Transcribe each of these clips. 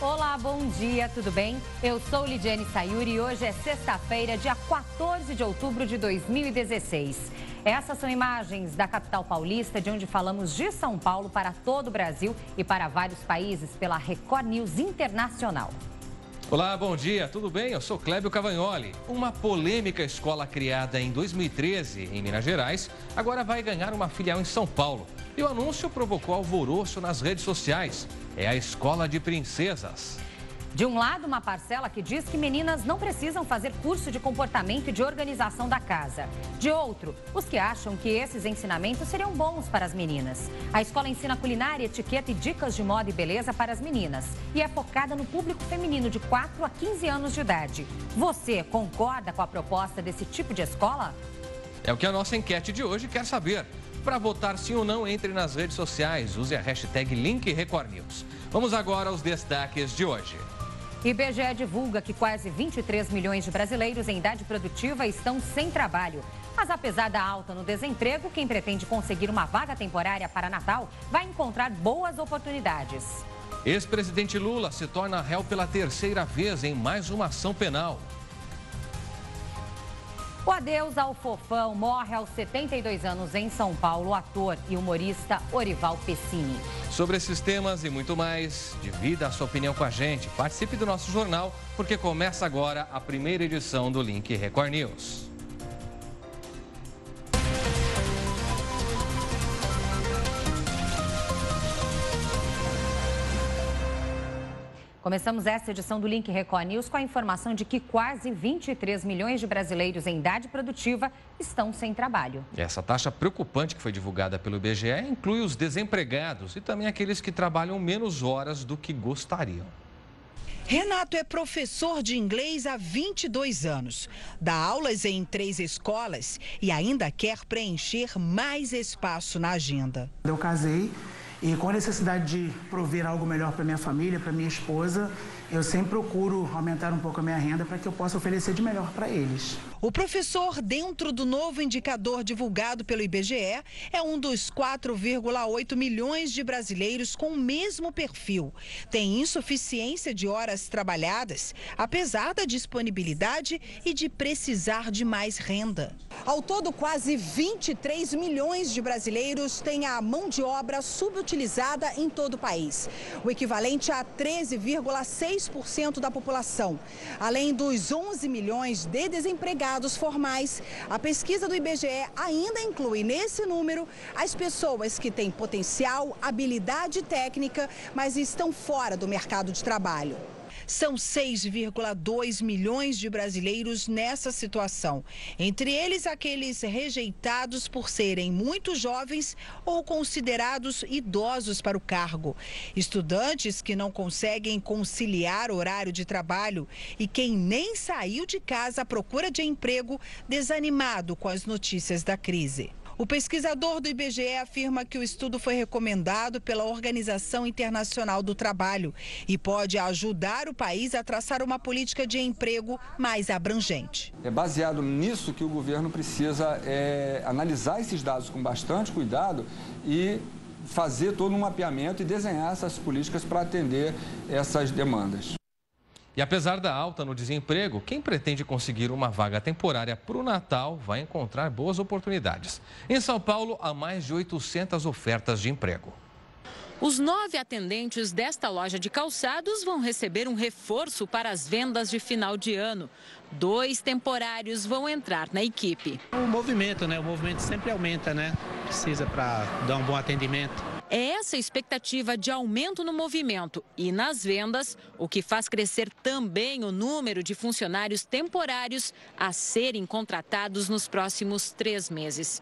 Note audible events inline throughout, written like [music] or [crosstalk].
Olá, bom dia, tudo bem? Eu sou Lidiane Sayuri e hoje é sexta-feira, dia 14 de outubro de 2016. Essas são imagens da capital paulista, de onde falamos de São Paulo para todo o Brasil e para vários países pela Record News Internacional. Olá, bom dia, tudo bem? Eu sou Clébio Cavagnoli. Uma polêmica escola criada em 2013 em Minas Gerais agora vai ganhar uma filial em São Paulo. E o anúncio provocou alvoroço nas redes sociais. É a Escola de Princesas. De um lado, uma parcela que diz que meninas não precisam fazer curso de comportamento e de organização da casa. De outro, os que acham que esses ensinamentos seriam bons para as meninas. A escola ensina culinária, etiqueta e dicas de moda e beleza para as meninas. E é focada no público feminino de 4 a 15 anos de idade. Você concorda com a proposta desse tipo de escola? É o que a nossa enquete de hoje quer saber. Para votar sim ou não, entre nas redes sociais. Use a hashtag LinkRecordNews. Vamos agora aos destaques de hoje. IBGE divulga que quase 23 milhões de brasileiros em idade produtiva estão sem trabalho. Mas apesar da alta no desemprego, quem pretende conseguir uma vaga temporária para Natal vai encontrar boas oportunidades. Ex-presidente Lula se torna réu pela terceira vez em mais uma ação penal. O adeus ao fofão morre aos 72 anos em São Paulo, o ator e humorista Orival Pessini. Sobre esses temas e muito mais, divida a sua opinião com a gente. Participe do nosso jornal, porque começa agora a primeira edição do Link Record News. Começamos esta edição do Link Record News com a informação de que quase 23 milhões de brasileiros em idade produtiva estão sem trabalho. Essa taxa preocupante que foi divulgada pelo IBGE inclui os desempregados e também aqueles que trabalham menos horas do que gostariam. Renato é professor de inglês há 22 anos. Dá aulas em três escolas e ainda quer preencher mais espaço na agenda. Eu casei e com a necessidade de prover algo melhor para minha família, para minha esposa, eu sempre procuro aumentar um pouco a minha renda para que eu possa oferecer de melhor para eles. O professor, dentro do novo indicador divulgado pelo IBGE, é um dos 4,8 milhões de brasileiros com o mesmo perfil. Tem insuficiência de horas trabalhadas, apesar da disponibilidade e de precisar de mais renda. Ao todo, quase 23 milhões de brasileiros têm a mão de obra subutilizada em todo o país, o equivalente a 13,6% da população, além dos 11 milhões de desempregados formais. A pesquisa do IBGE ainda inclui nesse número as pessoas que têm potencial, habilidade técnica, mas estão fora do mercado de trabalho. São 6,2 milhões de brasileiros nessa situação. Entre eles, aqueles rejeitados por serem muito jovens ou considerados idosos para o cargo. Estudantes que não conseguem conciliar horário de trabalho e quem nem saiu de casa à procura de emprego, desanimado com as notícias da crise. O pesquisador do IBGE afirma que o estudo foi recomendado pela Organização Internacional do Trabalho e pode ajudar o país a traçar uma política de emprego mais abrangente. É baseado nisso que o governo precisa é, analisar esses dados com bastante cuidado e fazer todo um mapeamento e desenhar essas políticas para atender essas demandas. E apesar da alta no desemprego, quem pretende conseguir uma vaga temporária para o Natal vai encontrar boas oportunidades. Em São Paulo, há mais de 800 ofertas de emprego. Os nove atendentes desta loja de calçados vão receber um reforço para as vendas de final de ano. Dois temporários vão entrar na equipe. O movimento, né? O movimento sempre aumenta, né? Precisa para dar um bom atendimento. É essa expectativa de aumento no movimento e nas vendas o que faz crescer também o número de funcionários temporários a serem contratados nos próximos três meses.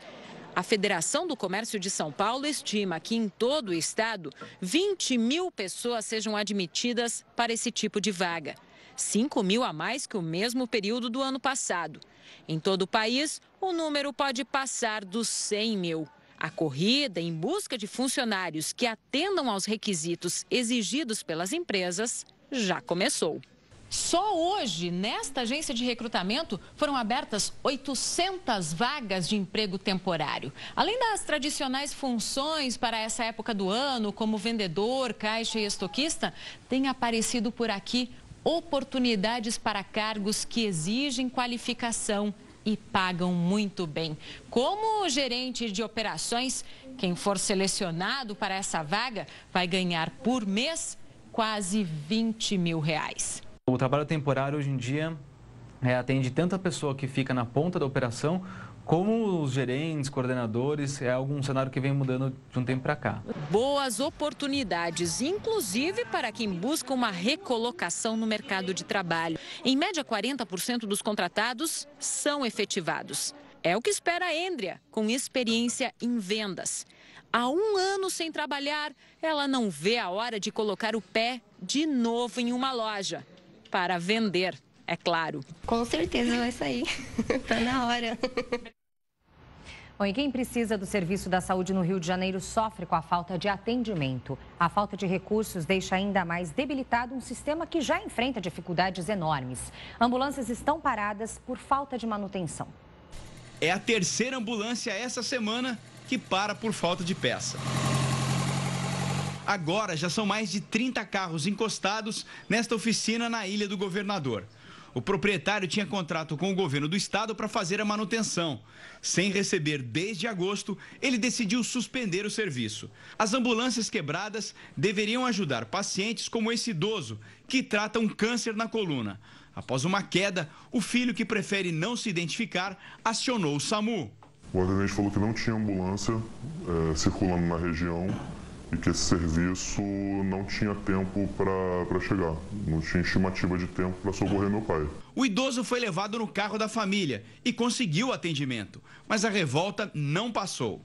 A Federação do Comércio de São Paulo estima que em todo o estado 20 mil pessoas sejam admitidas para esse tipo de vaga. 5 mil a mais que o mesmo período do ano passado. Em todo o país, o número pode passar dos 100 mil. A corrida em busca de funcionários que atendam aos requisitos exigidos pelas empresas já começou. Só hoje, nesta agência de recrutamento, foram abertas 800 vagas de emprego temporário. Além das tradicionais funções para essa época do ano, como vendedor, caixa e estoquista, tem aparecido por aqui oportunidades para cargos que exigem qualificação e pagam muito bem. Como gerente de operações, quem for selecionado para essa vaga vai ganhar por mês quase 20 mil reais. O trabalho temporário hoje em dia é, atende tanto a pessoa que fica na ponta da operação, como os gerentes, coordenadores, é algum cenário que vem mudando de um tempo para cá. Boas oportunidades, inclusive para quem busca uma recolocação no mercado de trabalho. Em média, 40% dos contratados são efetivados. É o que espera a Endria, com experiência em vendas. Há um ano sem trabalhar, ela não vê a hora de colocar o pé de novo em uma loja para vender, é claro. Com certeza vai sair. Está [laughs] na hora. Bom, e quem precisa do serviço da saúde no Rio de Janeiro sofre com a falta de atendimento. A falta de recursos deixa ainda mais debilitado um sistema que já enfrenta dificuldades enormes. Ambulâncias estão paradas por falta de manutenção. É a terceira ambulância essa semana que para por falta de peça. Agora já são mais de 30 carros encostados nesta oficina na Ilha do Governador. O proprietário tinha contrato com o governo do estado para fazer a manutenção. Sem receber desde agosto, ele decidiu suspender o serviço. As ambulâncias quebradas deveriam ajudar pacientes como esse idoso, que trata um câncer na coluna. Após uma queda, o filho, que prefere não se identificar, acionou o SAMU. O atendente falou que não tinha ambulância é, circulando na região e que esse serviço não tinha tempo para chegar, não tinha estimativa de tempo para socorrer meu pai. O idoso foi levado no carro da família e conseguiu atendimento, mas a revolta não passou.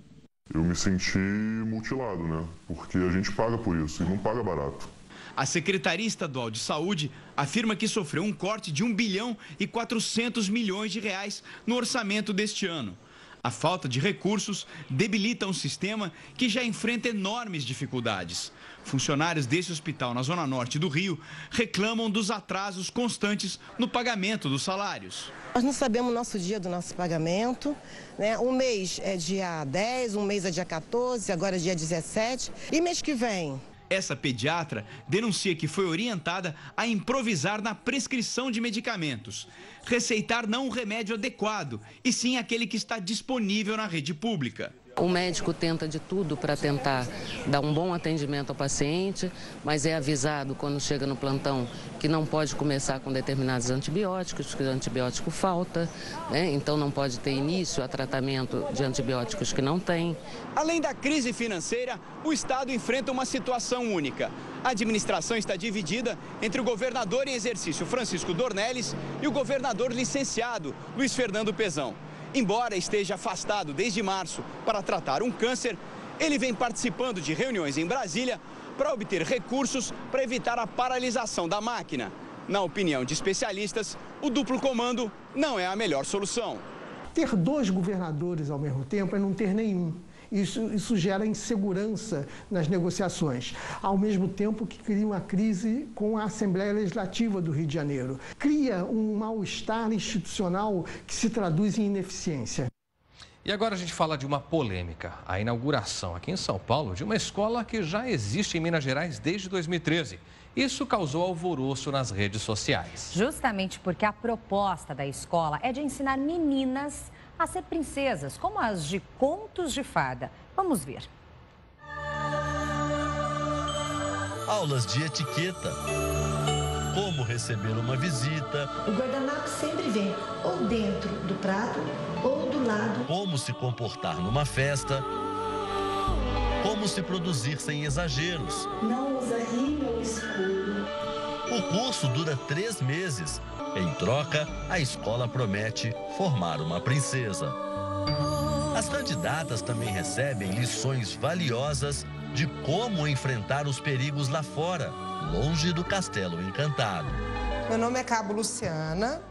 Eu me senti mutilado, né? Porque a gente paga por isso e não paga barato. A Secretaria Estadual de Saúde afirma que sofreu um corte de 1 bilhão e 400 milhões de reais no orçamento deste ano. A falta de recursos debilita um sistema que já enfrenta enormes dificuldades. Funcionários desse hospital na zona norte do Rio reclamam dos atrasos constantes no pagamento dos salários. Nós não sabemos o nosso dia do nosso pagamento. Né? Um mês é dia 10, um mês é dia 14, agora é dia 17. E mês que vem? Essa pediatra denuncia que foi orientada a improvisar na prescrição de medicamentos. Receitar não um remédio adequado, e sim aquele que está disponível na rede pública. O médico tenta de tudo para tentar dar um bom atendimento ao paciente, mas é avisado quando chega no plantão que não pode começar com determinados antibióticos, que o antibiótico falta, né? então não pode ter início a tratamento de antibióticos que não tem. Além da crise financeira, o Estado enfrenta uma situação única. A administração está dividida entre o governador em exercício Francisco Dornelles e o governador licenciado Luiz Fernando Pezão. Embora esteja afastado desde março para tratar um câncer, ele vem participando de reuniões em Brasília para obter recursos para evitar a paralisação da máquina. Na opinião de especialistas, o duplo comando não é a melhor solução. Ter dois governadores ao mesmo tempo é não ter nenhum. Isso, isso gera insegurança nas negociações, ao mesmo tempo que cria uma crise com a Assembleia Legislativa do Rio de Janeiro. Cria um mal-estar institucional que se traduz em ineficiência. E agora a gente fala de uma polêmica, a inauguração aqui em São Paulo de uma escola que já existe em Minas Gerais desde 2013. Isso causou alvoroço nas redes sociais. Justamente porque a proposta da escola é de ensinar meninas a ser princesas, como as de contos de fada. Vamos ver. Aulas de etiqueta. Como receber uma visita. O guardanapo sempre vem ou dentro do prato ou do lado. Como se comportar numa festa. Como se produzir sem exageros. Não usa rímel escuro. O curso dura três meses em troca, a escola promete formar uma princesa. As candidatas também recebem lições valiosas de como enfrentar os perigos lá fora, longe do castelo encantado. Meu nome é Cabo Luciana,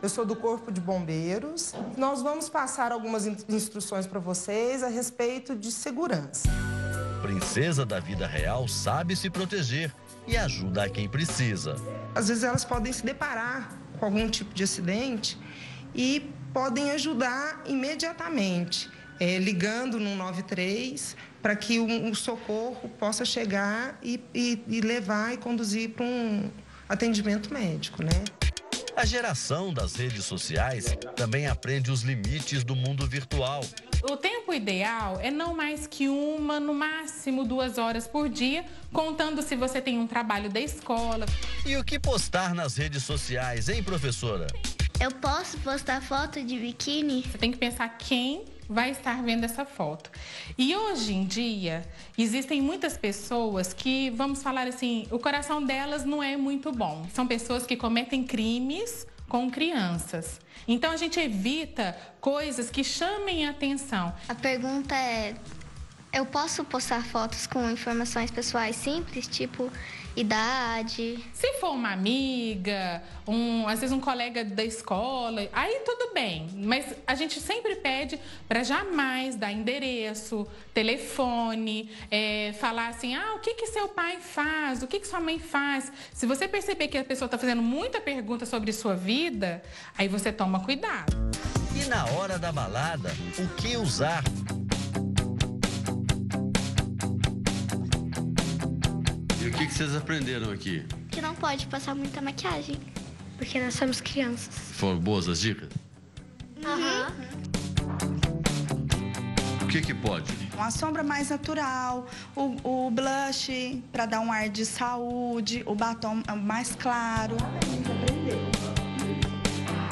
eu sou do Corpo de Bombeiros. Nós vamos passar algumas instruções para vocês a respeito de segurança. Princesa da vida real sabe se proteger e ajuda a quem precisa. Às vezes elas podem se deparar com algum tipo de acidente e podem ajudar imediatamente, é, ligando no 93 para que o, o, socorro possa chegar e, e, e levar e conduzir para um atendimento médico, né? A geração das redes sociais também aprende os limites do mundo virtual. O tempo ideal é não mais que uma, no máximo duas horas por dia, contando se você tem um trabalho da escola. E o que postar nas redes sociais, hein, professora? Eu posso postar foto de biquíni? Você tem que pensar quem vai estar vendo essa foto. E hoje em dia, existem muitas pessoas que, vamos falar assim, o coração delas não é muito bom. São pessoas que cometem crimes com crianças. Então a gente evita coisas que chamem a atenção. A pergunta é: eu posso postar fotos com informações pessoais simples, tipo idade. Se for uma amiga, um, às vezes um colega da escola, aí tudo bem. Mas a gente sempre pede para jamais dar endereço, telefone, é, falar assim, ah, o que que seu pai faz, o que que sua mãe faz. Se você perceber que a pessoa está fazendo muita pergunta sobre sua vida, aí você toma cuidado. E na hora da balada, o que usar? O que, que vocês aprenderam aqui? Que não pode passar muita maquiagem, porque nós somos crianças. Foram boas as dicas? Aham. O que, que pode? Uma sombra mais natural, o, o blush para dar um ar de saúde, o batom mais claro.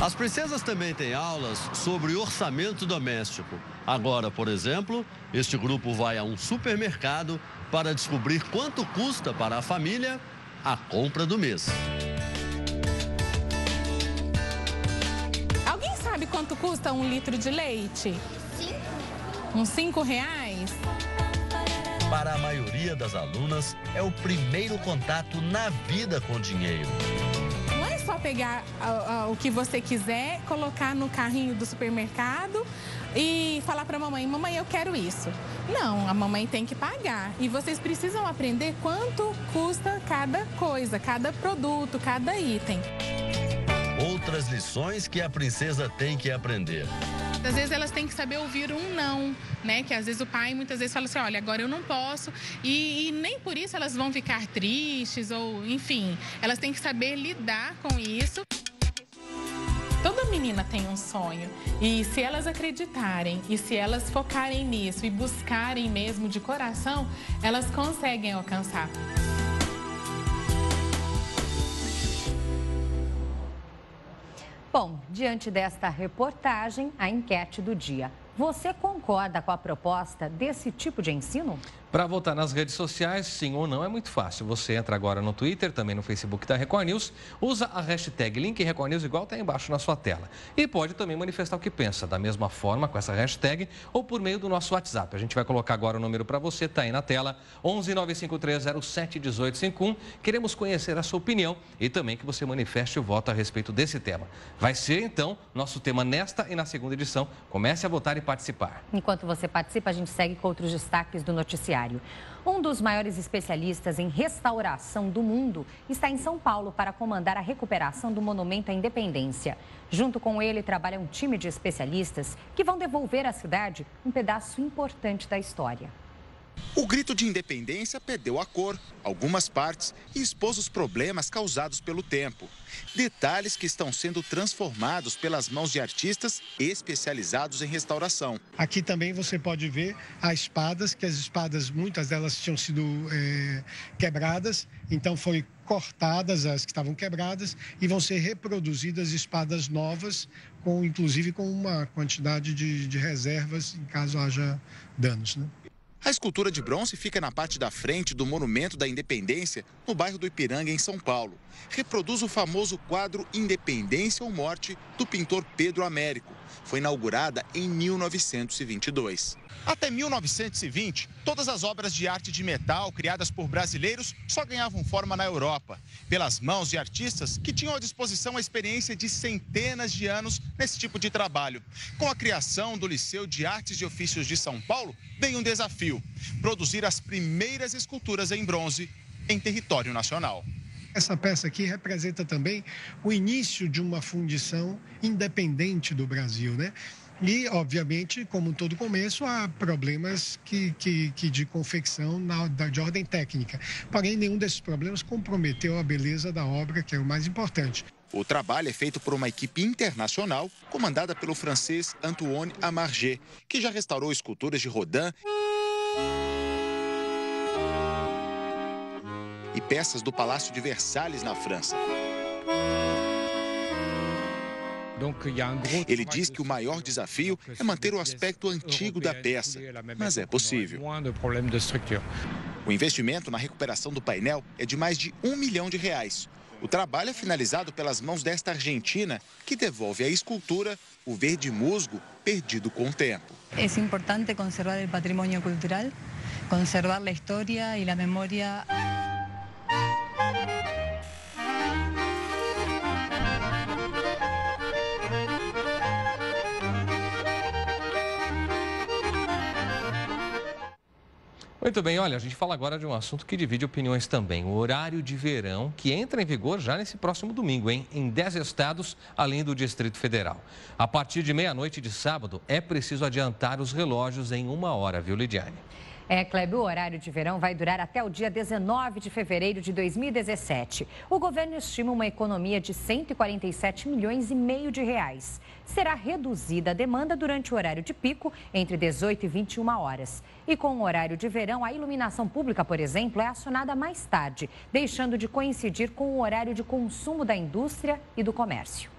As princesas também têm aulas sobre orçamento doméstico. Agora, por exemplo, este grupo vai a um supermercado para descobrir quanto custa para a família a compra do mês. Alguém sabe quanto custa um litro de leite? Uns cinco reais? Para a maioria das alunas, é o primeiro contato na vida com dinheiro. Só pegar uh, uh, o que você quiser, colocar no carrinho do supermercado e falar para a mamãe: Mamãe, eu quero isso. Não, a mamãe tem que pagar. E vocês precisam aprender quanto custa cada coisa, cada produto, cada item. Outras lições que a princesa tem que aprender. Às vezes elas têm que saber ouvir um não, né? Que às vezes o pai muitas vezes fala assim, olha, agora eu não posso. E, e, nem por isso elas vão ficar tristes ou, enfim, elas têm que saber lidar com isso. Toda menina tem um sonho e se elas acreditarem e se elas focarem nisso e buscarem mesmo de coração, elas conseguem alcançar. Bom, diante desta reportagem, a enquete do dia. Você concorda com a proposta desse tipo de ensino? Para votar nas redes sociais, sim ou não, é muito fácil. Você entra agora no Twitter, também no Facebook da Record News, usa a hashtag Link Record News igual está embaixo na sua tela. E pode também manifestar o que pensa, da mesma forma com essa hashtag ou por meio do nosso WhatsApp. A gente vai colocar agora o número para você, está aí na tela, 11 95307 1851. Queremos conhecer a sua opinião e também que você manifeste o voto a respeito desse tema. Vai ser, então, nosso tema nesta e na segunda edição. Comece a votar e participar. Enquanto você participa, a gente segue com outros destaques do noticiário. Um dos maiores especialistas em restauração do mundo está em São Paulo para comandar a recuperação do Monumento à Independência. Junto com ele trabalha um time de especialistas que vão devolver à cidade um pedaço importante da história. O grito de independência perdeu a cor, algumas partes e expôs os problemas causados pelo tempo. Detalhes que estão sendo transformados pelas mãos de artistas especializados em restauração. Aqui também você pode ver as espadas, que as espadas, muitas delas tinham sido é, quebradas, então foi cortadas as que estavam quebradas e vão ser reproduzidas espadas novas, com inclusive com uma quantidade de, de reservas em caso haja danos. Né? A escultura de bronze fica na parte da frente do Monumento da Independência, no bairro do Ipiranga, em São Paulo. Reproduz o famoso quadro Independência ou Morte, do pintor Pedro Américo. Foi inaugurada em 1922. Até 1920, todas as obras de arte de metal criadas por brasileiros só ganhavam forma na Europa, pelas mãos de artistas que tinham à disposição a experiência de centenas de anos nesse tipo de trabalho. Com a criação do Liceu de Artes e Ofícios de São Paulo, veio um desafio: produzir as primeiras esculturas em bronze em território nacional. Essa peça aqui representa também o início de uma fundição independente do Brasil, né? E, obviamente, como todo começo, há problemas que, que, que de confecção na, de ordem técnica. Porém, nenhum desses problemas comprometeu a beleza da obra, que é o mais importante. O trabalho é feito por uma equipe internacional comandada pelo francês Antoine Amargé, que já restaurou esculturas de Rodin e peças do Palácio de Versalhes, na França. Ele diz que o maior desafio é manter o aspecto antigo da peça, mas é possível. O investimento na recuperação do painel é de mais de um milhão de reais. O trabalho é finalizado pelas mãos desta argentina, que devolve à escultura o verde musgo perdido com o tempo. É importante conservar o patrimônio cultural, conservar a história e a memória. Muito bem, olha, a gente fala agora de um assunto que divide opiniões também. O horário de verão, que entra em vigor já nesse próximo domingo, hein? em 10 estados, além do Distrito Federal. A partir de meia-noite de sábado, é preciso adiantar os relógios em uma hora, viu, Lidiane? É, Kleber, o horário de verão vai durar até o dia 19 de fevereiro de 2017. O governo estima uma economia de 147 milhões e meio de reais. Será reduzida a demanda durante o horário de pico, entre 18 e 21 horas. E com o horário de verão, a iluminação pública, por exemplo, é acionada mais tarde, deixando de coincidir com o horário de consumo da indústria e do comércio.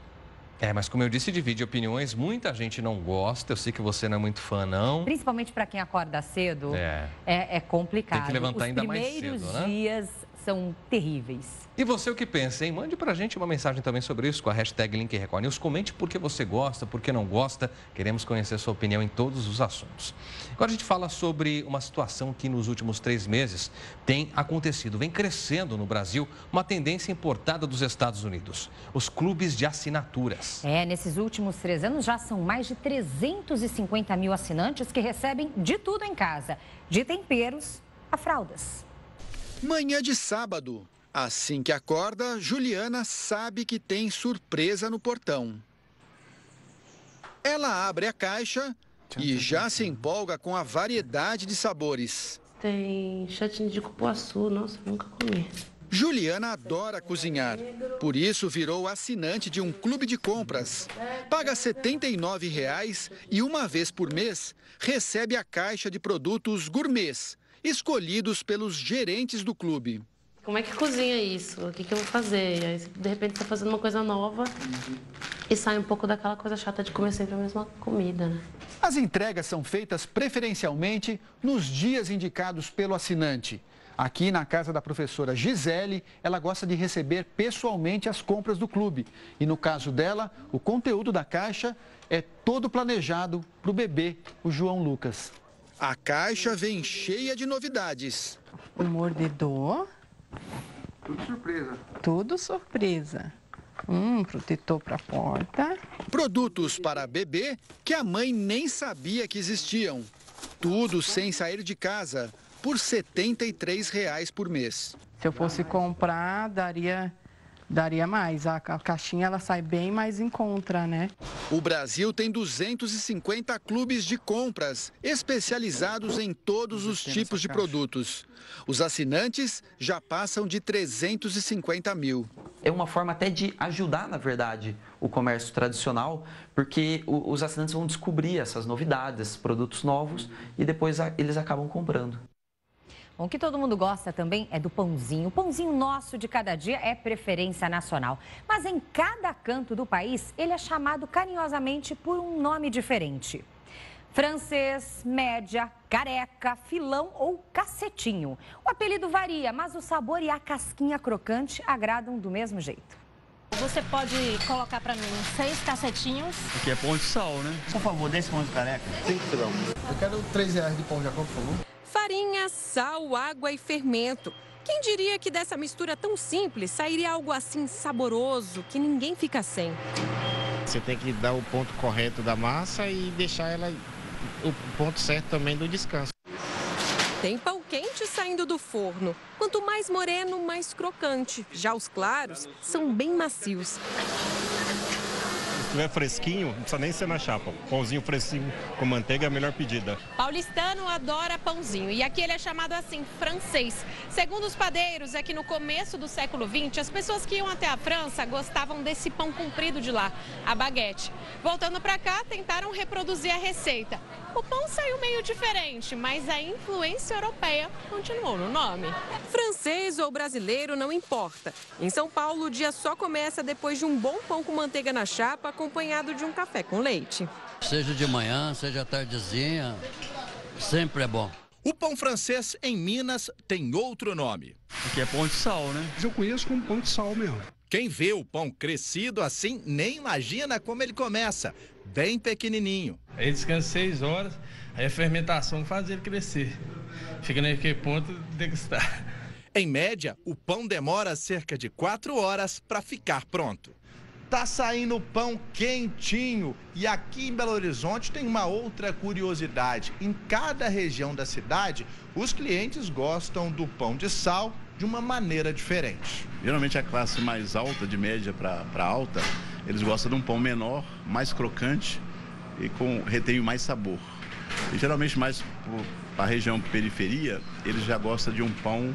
É, mas como eu disse, divide opiniões. Muita gente não gosta. Eu sei que você não é muito fã, não. Principalmente para quem acorda cedo, é. É, é, complicado. Tem que levantar Os ainda mais cedo, né? Os primeiros dias são terríveis. E você o que pensa, hein? Mande pra gente uma mensagem também sobre isso com a hashtag Link Record News. Comente por que você gosta, por que não gosta. Queremos conhecer sua opinião em todos os assuntos. Agora a gente fala sobre uma situação que nos últimos três meses tem acontecido, vem crescendo no Brasil, uma tendência importada dos Estados Unidos. Os clubes de assinaturas. É, nesses últimos três anos já são mais de 350 mil assinantes que recebem de tudo em casa, de temperos a fraldas. Manhã de sábado. Assim que acorda, Juliana sabe que tem surpresa no portão. Ela abre a caixa e já se empolga com a variedade de sabores. Tem chatinho de cupuaçu, nossa, nunca comi. Juliana adora cozinhar, por isso virou assinante de um clube de compras. Paga 79 reais e uma vez por mês recebe a caixa de produtos gourmets, escolhidos pelos gerentes do clube. Como é que cozinha isso? O que, que eu vou fazer? Aí, de repente, está fazendo uma coisa nova e sai um pouco daquela coisa chata de comer sempre a mesma comida, né? As entregas são feitas preferencialmente nos dias indicados pelo assinante. Aqui na casa da professora Gisele, ela gosta de receber pessoalmente as compras do clube. E no caso dela, o conteúdo da caixa é todo planejado para o bebê, o João Lucas. A caixa vem cheia de novidades. O mordedor. Tudo surpresa. Tudo surpresa. Um protetor para a porta. Produtos para bebê que a mãe nem sabia que existiam. Tudo sem sair de casa, por 73 reais por mês. Se eu fosse comprar, daria daria mais. A caixinha ela sai bem mais em conta, né? O Brasil tem 250 clubes de compras especializados em todos os tipos de produtos. Os assinantes já passam de 350 mil. É uma forma até de ajudar, na verdade, o comércio tradicional, porque os assinantes vão descobrir essas novidades, produtos novos e depois eles acabam comprando. Bom, o que todo mundo gosta também é do pãozinho. O pãozinho nosso de cada dia é preferência nacional. Mas em cada canto do país, ele é chamado carinhosamente por um nome diferente. Francês, média, careca, filão ou cacetinho. O apelido varia, mas o sabor e a casquinha crocante agradam do mesmo jeito. Você pode colocar para mim seis cacetinhos. Aqui é pão de sal, né? Por favor, desse pão de careca. Cinco gramas. Eu quero três reais de pão de por favor farinha, sal, água e fermento. Quem diria que dessa mistura tão simples sairia algo assim saboroso que ninguém fica sem? Você tem que dar o ponto correto da massa e deixar ela o ponto certo também do descanso. Tem pão quente saindo do forno. Quanto mais moreno, mais crocante. Já os claros são bem macios tiver fresquinho, não precisa nem ser na chapa. Pãozinho fresquinho com manteiga é a melhor pedida. Paulistano adora pãozinho e aqui ele é chamado assim, francês. Segundo os padeiros, é que no começo do século XX, as pessoas que iam até a França gostavam desse pão comprido de lá, a baguete. Voltando para cá, tentaram reproduzir a receita. O pão saiu meio diferente, mas a influência europeia continuou no nome. Francês ou brasileiro, não importa. Em São Paulo, o dia só começa depois de um bom pão com manteiga na chapa, acompanhado de um café com leite. Seja de manhã, seja tardezinha, sempre é bom. O pão francês em Minas tem outro nome. Aqui é pão de sal, né? Eu conheço como pão de sal mesmo. Quem vê o pão crescido assim nem imagina como ele começa bem pequenininho. Aí descansa seis horas, aí a fermentação faz ele crescer. Fica naquele ponto de degustar. Em média, o pão demora cerca de quatro horas para ficar pronto. Tá saindo pão quentinho e aqui em Belo Horizonte tem uma outra curiosidade. Em cada região da cidade, os clientes gostam do pão de sal de uma maneira diferente. Geralmente a classe mais alta, de média para alta, eles gostam de um pão menor, mais crocante e com retém mais sabor. E, geralmente mais para a região periferia, eles já gostam de um pão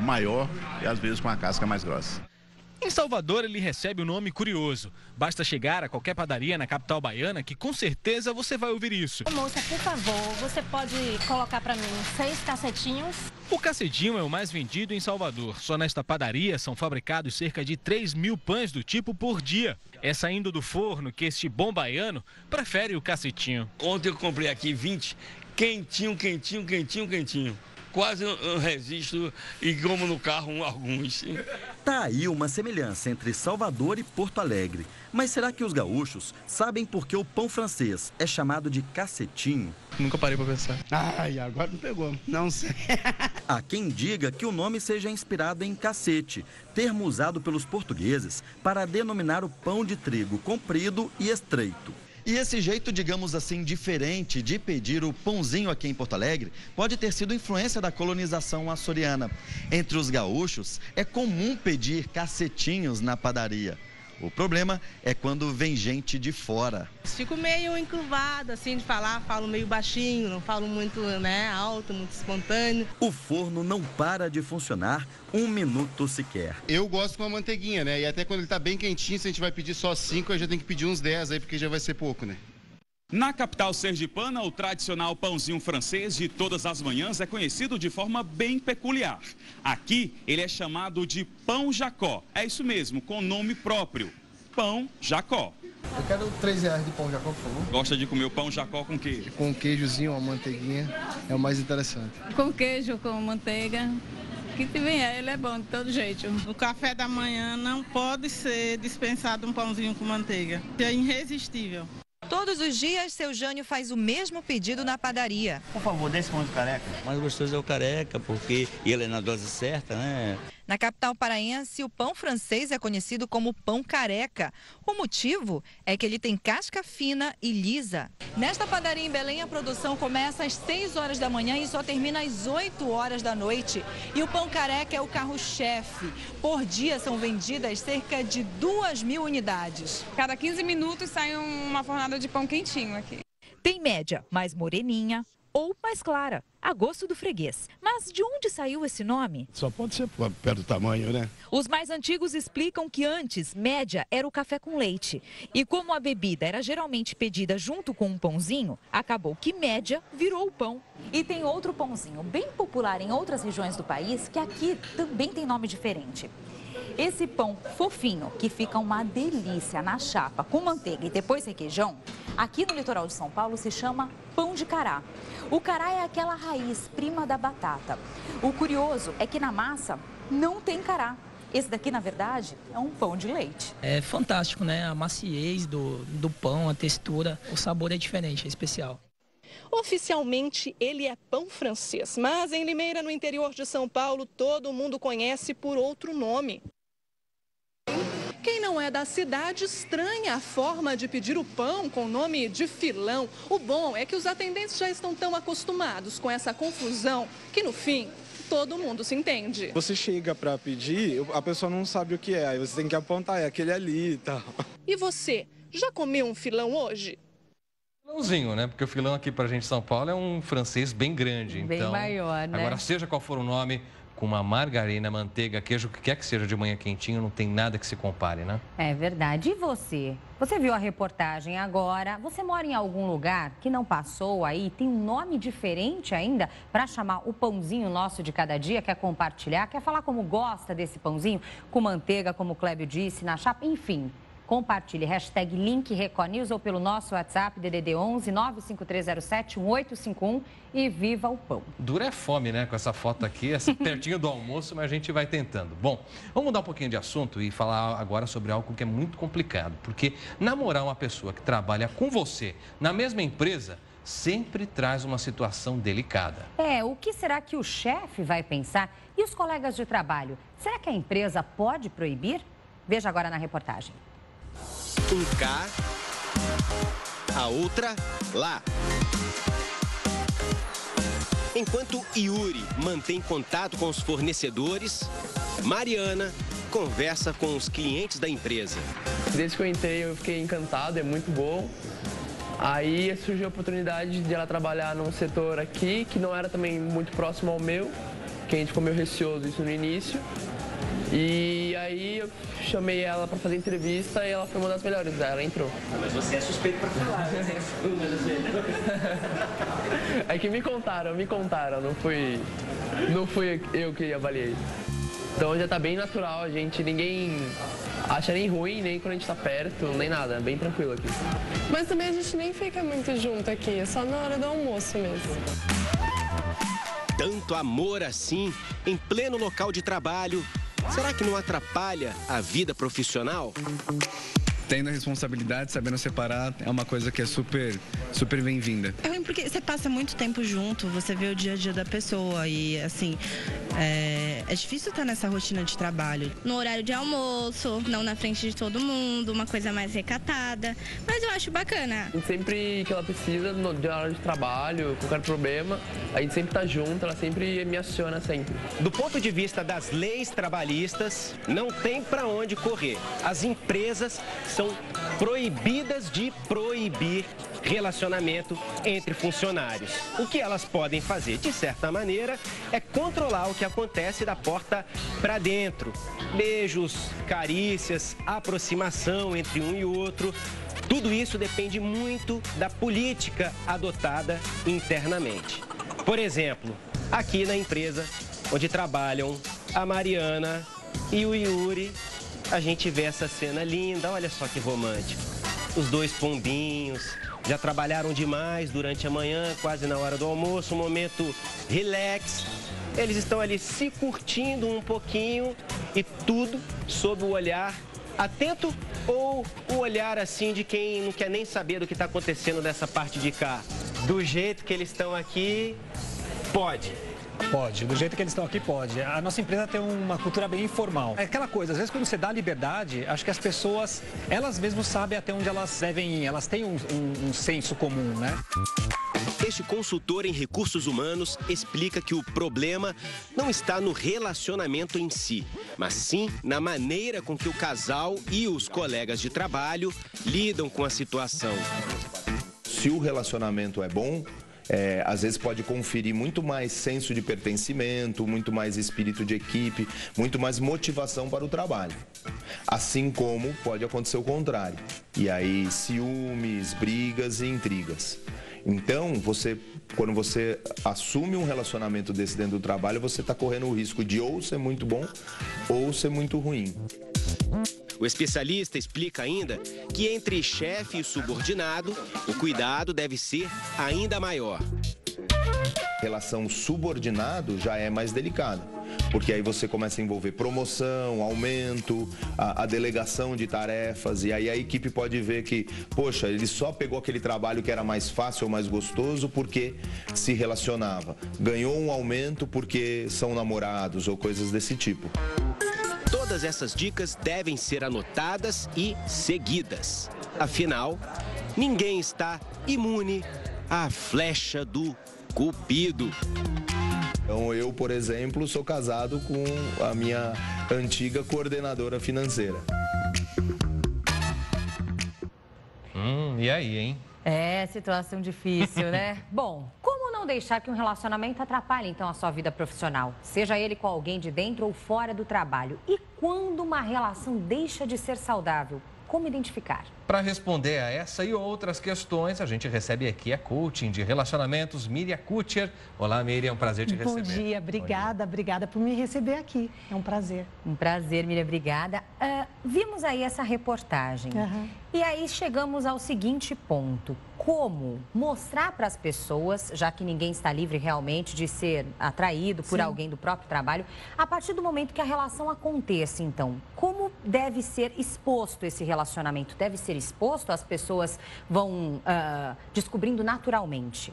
maior e às vezes com a casca mais grossa. Em Salvador, ele recebe um nome curioso. Basta chegar a qualquer padaria na capital baiana que com certeza você vai ouvir isso. Moça, por favor, você pode colocar para mim seis cacetinhos? O cacetinho é o mais vendido em Salvador. Só nesta padaria são fabricados cerca de 3 mil pães do tipo por dia. É saindo do forno que este bom baiano prefere o cacetinho. Ontem eu comprei aqui 20, quentinho, quentinho, quentinho, quentinho quase não resisto e como no carro alguns. Tá aí uma semelhança entre Salvador e Porto Alegre. Mas será que os gaúchos sabem por que o pão francês é chamado de cacetinho? Nunca parei para pensar. Ai, agora não pegou. Não sei. [laughs] Há quem diga que o nome seja inspirado em cacete, termo usado pelos portugueses para denominar o pão de trigo comprido e estreito. E esse jeito, digamos assim, diferente de pedir o pãozinho aqui em Porto Alegre pode ter sido influência da colonização açoriana. Entre os gaúchos, é comum pedir cacetinhos na padaria. O problema é quando vem gente de fora. Fico meio encurvado, assim, de falar, falo meio baixinho, não falo muito né, alto, muito espontâneo. O forno não para de funcionar um minuto sequer. Eu gosto com a manteiguinha, né? E até quando ele tá bem quentinho, se a gente vai pedir só cinco, eu já tenho que pedir uns dez aí, porque já vai ser pouco, né? Na capital sergipana, o tradicional pãozinho francês de todas as manhãs é conhecido de forma bem peculiar. Aqui, ele é chamado de pão Jacó. É isso mesmo, com nome próprio, pão Jacó. Eu quero três reais de pão Jacó, por favor. Gosta de comer o pão Jacó com queijo? Com queijozinho, uma manteiguinha, é o mais interessante. Com queijo, com manteiga. Que te vier, ele é bom de todo jeito. No café da manhã não pode ser dispensado um pãozinho com manteiga. É irresistível. Todos os dias, seu Jânio faz o mesmo pedido na padaria. Por favor, desse pão de careca. Mais gostoso é o careca, porque ele é na dose certa, né? Na capital paraense, o pão francês é conhecido como pão careca. O motivo é que ele tem casca fina e lisa. Nesta padaria em Belém, a produção começa às 6 horas da manhã e só termina às 8 horas da noite. E o pão careca é o carro-chefe. Por dia são vendidas cerca de 2 mil unidades. Cada 15 minutos sai uma fornada de pão quentinho aqui. Tem média mais moreninha, ou mais clara, a gosto do freguês. Mas de onde saiu esse nome? Só pode ser perto do tamanho, né? Os mais antigos explicam que antes, média era o café com leite. E como a bebida era geralmente pedida junto com um pãozinho, acabou que média virou o pão. E tem outro pãozinho bem popular em outras regiões do país que aqui também tem nome diferente. Esse pão fofinho, que fica uma delícia na chapa com manteiga e depois requeijão, aqui no litoral de São Paulo se chama pão de cará. O cará é aquela raiz prima da batata. O curioso é que na massa não tem cará. Esse daqui, na verdade, é um pão de leite. É fantástico, né? A maciez do, do pão, a textura, o sabor é diferente, é especial. Oficialmente, ele é pão francês, mas em Limeira, no interior de São Paulo, todo mundo conhece por outro nome. Quem não é da cidade estranha a forma de pedir o pão com o nome de filão. O bom é que os atendentes já estão tão acostumados com essa confusão que no fim todo mundo se entende. Você chega para pedir, a pessoa não sabe o que é, aí você tem que apontar, é aquele ali e tal. E você, já comeu um filão hoje? Filãozinho, né? Porque o filão aqui pra gente em São Paulo é um francês bem grande. Bem então, maior, né? Agora, seja qual for o nome, com uma margarina, manteiga, queijo, o que quer que seja de manhã quentinho, não tem nada que se compare, né? É verdade. E você? Você viu a reportagem agora? Você mora em algum lugar que não passou aí? Tem um nome diferente ainda para chamar o pãozinho nosso de cada dia? Quer compartilhar? Quer falar como gosta desse pãozinho? Com manteiga, como o Clébio disse, na chapa? Enfim. Compartilhe hashtag Link News ou pelo nosso WhatsApp DDD 11 95307 1851 e viva o pão. Dura é fome, né? Com essa foto aqui, assim, [laughs] pertinho do almoço, mas a gente vai tentando. Bom, vamos mudar um pouquinho de assunto e falar agora sobre algo que é muito complicado, porque namorar uma pessoa que trabalha com você na mesma empresa sempre traz uma situação delicada. É, o que será que o chefe vai pensar? E os colegas de trabalho? Será que a empresa pode proibir? Veja agora na reportagem um cá, a outra lá. Enquanto Yuri mantém contato com os fornecedores, Mariana conversa com os clientes da empresa. Desde que eu entrei, eu fiquei encantado, é muito bom. Aí surgiu a oportunidade de ela trabalhar num setor aqui, que não era também muito próximo ao meu, que a gente ficou meio receoso isso no início. E aí eu chamei ela para fazer entrevista e ela foi uma das melhores, ela entrou. Mas você é suspeito para falar, né? [laughs] é que me contaram, me contaram, não fui, não fui eu que avaliei. Então já tá bem natural, a gente, ninguém acha nem ruim, nem quando a gente tá perto, nem nada, bem tranquilo aqui. Mas também a gente nem fica muito junto aqui, é só na hora do almoço mesmo. Tanto amor assim, em pleno local de trabalho, Será que não atrapalha a vida profissional? tendo a responsabilidade, sabendo separar, é uma coisa que é super, super bem-vinda. É ruim porque você passa muito tempo junto, você vê o dia a dia da pessoa e, assim, é, é difícil estar nessa rotina de trabalho. No horário de almoço, não na frente de todo mundo, uma coisa mais recatada, mas eu acho bacana. Sempre que ela precisa, no dia hora de trabalho, qualquer problema, a gente sempre tá junto, ela sempre me aciona sempre. Do ponto de vista das leis trabalhistas, não tem para onde correr. As empresas são proibidas de proibir relacionamento entre funcionários. O que elas podem fazer, de certa maneira, é controlar o que acontece da porta para dentro. Beijos, carícias, aproximação entre um e outro. Tudo isso depende muito da política adotada internamente. Por exemplo, aqui na empresa onde trabalham a Mariana e o Yuri, a gente vê essa cena linda, olha só que romântico. Os dois pombinhos, já trabalharam demais durante a manhã, quase na hora do almoço, um momento relax. Eles estão ali se curtindo um pouquinho e tudo sob o olhar atento ou o olhar assim de quem não quer nem saber do que está acontecendo nessa parte de cá? Do jeito que eles estão aqui, pode. Pode, do jeito que eles estão aqui, pode. A nossa empresa tem uma cultura bem informal. É aquela coisa, às vezes quando você dá liberdade, acho que as pessoas, elas mesmas sabem até onde elas devem ir, elas têm um, um, um senso comum, né? Este consultor em recursos humanos explica que o problema não está no relacionamento em si, mas sim na maneira com que o casal e os colegas de trabalho lidam com a situação. Se o relacionamento é bom, é, às vezes pode conferir muito mais senso de pertencimento, muito mais espírito de equipe, muito mais motivação para o trabalho. Assim como pode acontecer o contrário. E aí, ciúmes, brigas e intrigas. Então, você, quando você assume um relacionamento desse dentro do trabalho, você está correndo o risco de ou ser muito bom ou ser muito ruim. O especialista explica ainda que entre chefe e subordinado, o cuidado deve ser ainda maior. Relação subordinado já é mais delicada, porque aí você começa a envolver promoção, aumento, a, a, delegação de tarefas, e aí a equipe pode ver que, poxa, ele só pegou aquele trabalho que era mais fácil ou mais gostoso porque se relacionava. Ganhou um aumento porque são namorados ou coisas desse tipo. Todas essas dicas devem ser anotadas e seguidas. Afinal, ninguém está imune à flecha do cupido. Então, eu, por exemplo, sou casado com a minha antiga coordenadora financeira. Hum, e aí, hein? É, situação difícil, né? [laughs] Bom, como não deixar que um relacionamento atrapalhe então a sua vida profissional, seja ele com alguém de dentro ou fora do trabalho? E quando uma relação deixa de ser saudável? Como identificar? Para responder a essa e outras questões, a gente recebe aqui a coaching de relacionamentos, Miriam Kutcher. Olá, Miriam, é um prazer te Bom receber. Dia, obrigada, Bom dia, obrigada por me receber aqui. É um prazer. Um prazer, Miriam, obrigada. Uh, vimos aí essa reportagem uhum. e aí chegamos ao seguinte ponto. Como mostrar para as pessoas, já que ninguém está livre realmente de ser atraído por Sim. alguém do próprio trabalho, a partir do momento que a relação aconteça, então, como deve ser exposto esse relacionamento? Deve ser exposto? As pessoas vão uh, descobrindo naturalmente?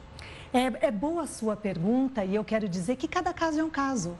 É, é boa a sua pergunta e eu quero dizer que cada caso é um caso.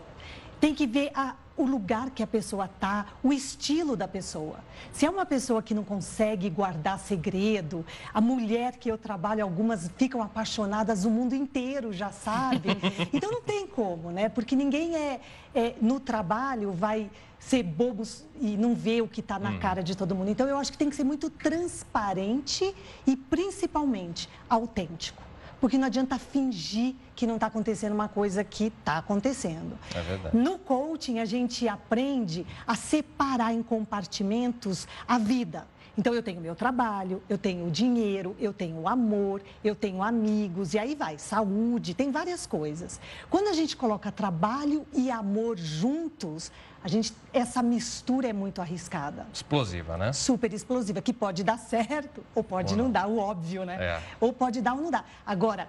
Tem que ver a, o lugar que a pessoa está, o estilo da pessoa. Se é uma pessoa que não consegue guardar segredo, a mulher que eu trabalho, algumas ficam apaixonadas o mundo inteiro, já sabe. [laughs] Então não tem como, né? Porque ninguém é, é no trabalho vai ser bobos e não ver o que está na hum. cara de todo mundo. Então eu acho que tem que ser muito transparente e principalmente autêntico porque não adianta fingir que não está acontecendo uma coisa que está acontecendo. É verdade. No coaching, a gente aprende a separar em compartimentos a vida. Então, eu tenho meu trabalho, eu tenho dinheiro, eu tenho amor, eu tenho amigos, e aí vai, saúde, tem várias coisas. Quando a gente coloca trabalho e amor juntos, a gente, essa mistura é muito arriscada. Explosiva, né? Super explosiva, que pode dar certo ou pode ou não. não. dar, o óbvio, né? É. Ou pode dar ou não dar. Agora,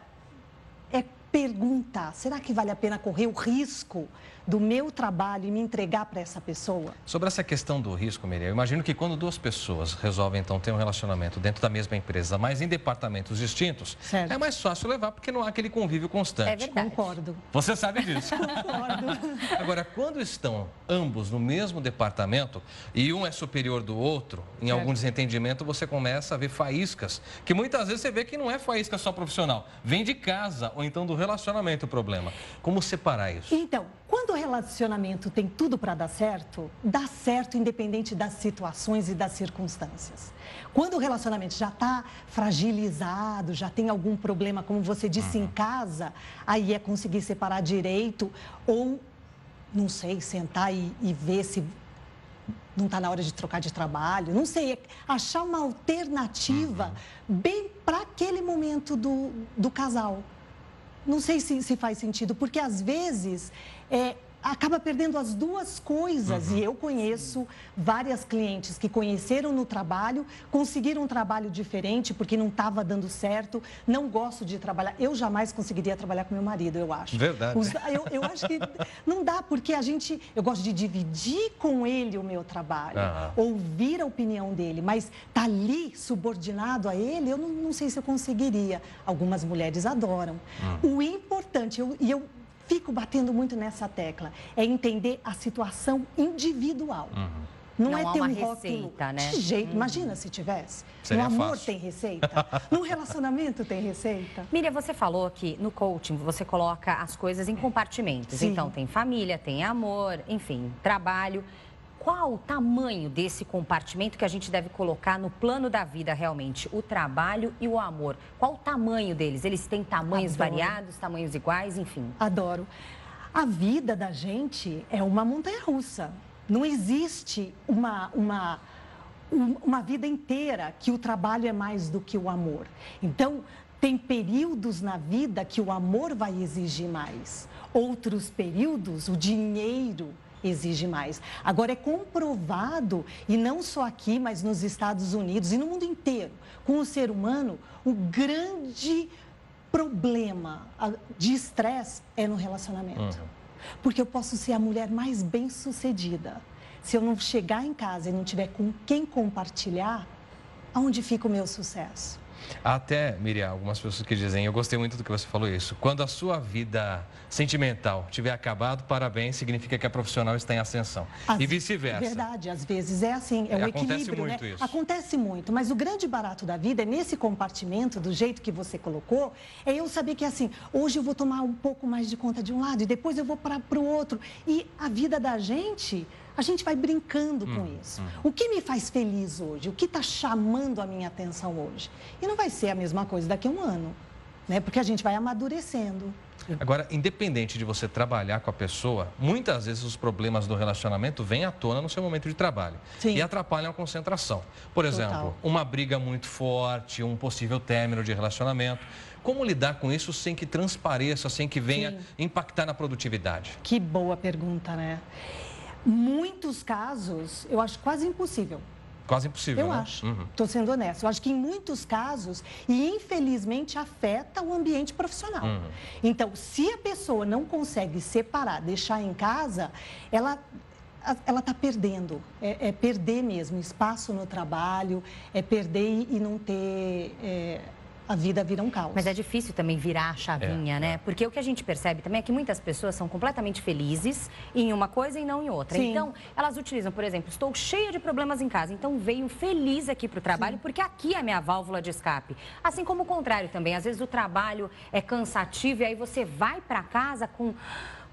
é perguntar, será que vale a pena correr o risco do meu trabalho e me entregar para essa pessoa. Sobre essa questão do risco, Miriam, eu imagino que quando duas pessoas resolvem então ter um relacionamento dentro da mesma empresa, mas em departamentos distintos, certo. é mais fácil levar porque não há aquele convívio constante. É verdade. Concordo. Você sabe disso. [laughs] Concordo. Agora, quando estão ambos no mesmo departamento e um é superior do outro, em certo. algum desentendimento você começa a ver faíscas, que muitas vezes você vê que não é faísca só profissional, vem de casa ou então do relacionamento o problema. Como separar isso? Então, quando o relacionamento tem tudo para dar certo, dá certo independente das situações e das circunstâncias. Quando o relacionamento já está fragilizado, já tem algum problema, como você disse, uhum. em casa, aí é conseguir separar direito ou, não sei, sentar e, e ver se não está na hora de trocar de trabalho, não sei, é achar uma alternativa uhum. bem para aquele momento do, do casal. Não sei se, se faz sentido, porque às vezes é, acaba perdendo as duas coisas. Uhum. E eu conheço várias clientes que conheceram no trabalho, conseguiram um trabalho diferente porque não estava dando certo, não gosto de trabalhar. Eu jamais conseguiria trabalhar com meu marido, eu acho. Verdade. Os, eu, eu, acho que não dá, porque a gente. Eu gosto de dividir com ele o meu trabalho, uhum. ouvir a opinião dele, mas tá ali subordinado a ele, eu não, não sei se eu conseguiria. Algumas mulheres adoram. Uhum. O importante, eu, e eu fico batendo muito nessa tecla, é entender a situação individual. Uhum. Não, não, é ter uma um receita, rótulo. né? De jeito, uhum. imagina se tivesse. Seria no amor fácil. tem receita, [laughs] no relacionamento tem receita. Miriam, você falou que no coaching você coloca as coisas em compartimentos. Sim. Então tem família, tem amor, enfim, trabalho qual o tamanho desse compartimento que a gente deve colocar no plano da vida realmente? O trabalho e o amor. Qual o tamanho deles? Eles têm tamanhos Adoro. variados, tamanhos iguais, enfim? Adoro. A vida da gente é uma montanha russa. Não existe uma, uma, uma vida inteira que o trabalho é mais do que o amor. Então, tem períodos na vida que o amor vai exigir mais. Outros períodos, o dinheiro exige mais. Agora, é comprovado, e não só aqui, mas nos Estados Unidos e no mundo inteiro, com o ser humano, o grande problema de estresse é no relacionamento. Uhum. Porque eu posso ser a mulher mais bem sucedida. Se eu não chegar em casa e não tiver com quem compartilhar, aonde fica o meu sucesso? Até, Miriam, algumas pessoas que dizem, eu gostei muito do que você falou isso. Quando a sua vida sentimental tiver acabado, parabéns, significa que a profissional está em ascensão. Às- e vice-versa. Verdade, às vezes é assim, é um É, acontece equilíbrio, muito né? isso. Acontece muito, mas o grande barato da vida é nesse compartimento, do jeito que você colocou, é eu saber que assim, hoje eu vou tomar um pouco mais de conta de um lado e depois eu vou para o outro. E a vida da gente, a gente vai brincando com Hum, isso. O que me faz feliz hoje? O que está chamando a minha atenção hoje? E não vai ser a mesma coisa daqui a um ano, né? Porque a gente vai amadurecendo. Agora, independente de você trabalhar com a pessoa, muitas vezes os problemas do relacionamento vêm à tona no seu momento de trabalho e atrapalham a concentração. Por exemplo, Total. uma briga muito forte, um possível término de relacionamento. Como lidar com isso sem que transpareça, sem que venha Sim. impactar na produtividade? Que boa pergunta, né? Muitos casos, eu acho quase impossível. Quase impossível, Eu né? acho. Uhum. Estou sendo honesta. Eu acho que em muitos casos, e infelizmente afeta o ambiente profissional. Uhum. Então, se a pessoa não consegue separar, deixar em casa, ela ela está perdendo. É, é perder mesmo espaço no trabalho, é perder e, e não ter. é, a vida vira um caos. Mas é difícil também virar a chavinha, É, né? Porque o que a gente percebe também é que muitas pessoas são completamente felizes em uma coisa e não em outra. Sim. Então, elas utilizam, por exemplo, estou cheia de problemas em casa, então venho feliz aqui para o trabalho, porque aqui é a minha válvula de escape. Assim como o contrário também. Às vezes o trabalho é cansativo e aí você vai para casa com.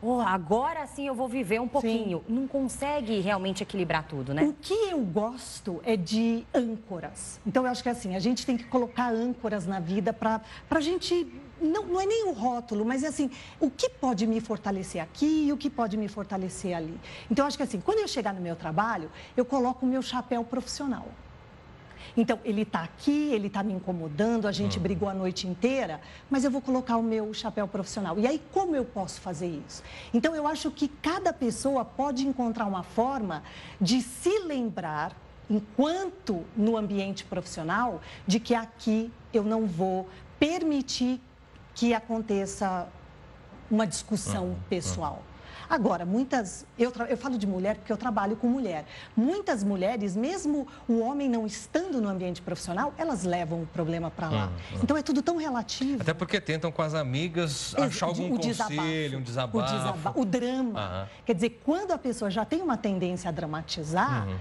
"Oh, agora sim eu vou viver um pouquinho. Não consegue realmente equilibrar tudo, né? O que eu gosto é de âncoras. Então, eu acho que assim, a gente tem que colocar âncoras na vida para a gente. Não, não é nem o rótulo, mas é assim, o que pode me fortalecer aqui e o que pode me fortalecer ali. Então, eu acho que assim, quando eu chegar no meu trabalho, eu coloco o meu chapéu profissional. Então, ele está aqui, ele está me incomodando, a gente brigou a noite inteira, mas eu vou colocar o meu chapéu profissional. E aí, como eu posso fazer isso? Então, eu acho que cada pessoa pode encontrar uma forma de se lembrar, enquanto no ambiente profissional, de que aqui eu não vou permitir que aconteça uma discussão pessoal. Agora, muitas. Eu, eu falo de mulher porque eu trabalho com mulher. Muitas mulheres, mesmo o homem não estando no ambiente profissional, elas levam o problema para lá. Hum, hum. Então é tudo tão relativo. Até porque tentam com as amigas Ex- achar algum o desabafo. conselho, um O, desabafo. desaba- o drama. Aham. Quer dizer, quando a pessoa já tem uma tendência a dramatizar, Uhum.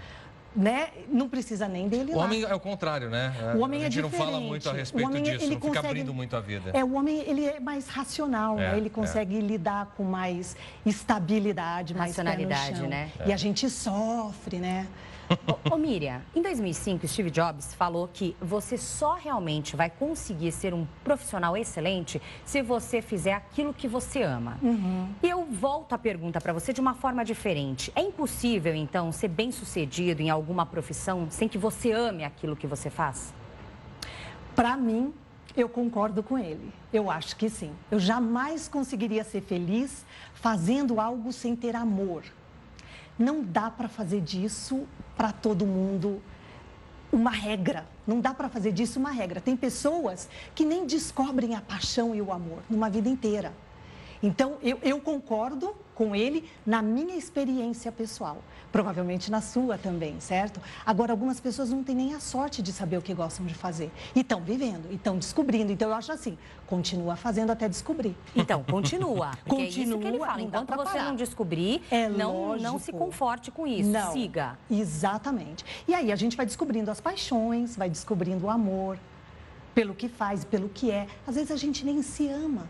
Né, não precisa nem dele O lá. homem é o contrário, né? O homem a é gente não fala diferente. muito a O respeito homem, disso, ele não fica consegue- abrindo muito a vida. É, o homem, ele é mais racional, É, né? Ele consegue lidar com mais estabilidade, mais Racionalidade, né? E É. a gente sofre, né? Ô, ô Miriam, em 2005, Steve Jobs falou que você só realmente vai conseguir ser um profissional excelente se você fizer aquilo que você ama. Uhum. E eu volto a pergunta para você de uma forma diferente. É impossível, então, ser bem-sucedido em alguma profissão sem que você ame aquilo que você faz? Para mim, eu concordo com ele. Eu acho que sim. Eu jamais conseguiria ser feliz fazendo algo sem ter amor. Não dá para fazer disso para todo mundo uma regra. Não dá para fazer disso uma regra. Tem pessoas que nem descobrem a paixão e o amor numa vida inteira. Então, eu, eu concordo com ele na minha experiência pessoal. Provavelmente na sua também, certo? Agora, algumas pessoas não têm nem a sorte de saber o que gostam de fazer. E estão vivendo, e estão descobrindo. Então, eu acho assim, continua fazendo até descobrir. Então, continua. [laughs] Porque é isso que ele Continua, fala. Enquanto você parar. não descobrir, É não, não se conforte com isso. Não. Siga. Exatamente. E aí a gente vai descobrindo as paixões, vai descobrindo o amor pelo que faz, pelo que é. Às vezes a gente nem se ama.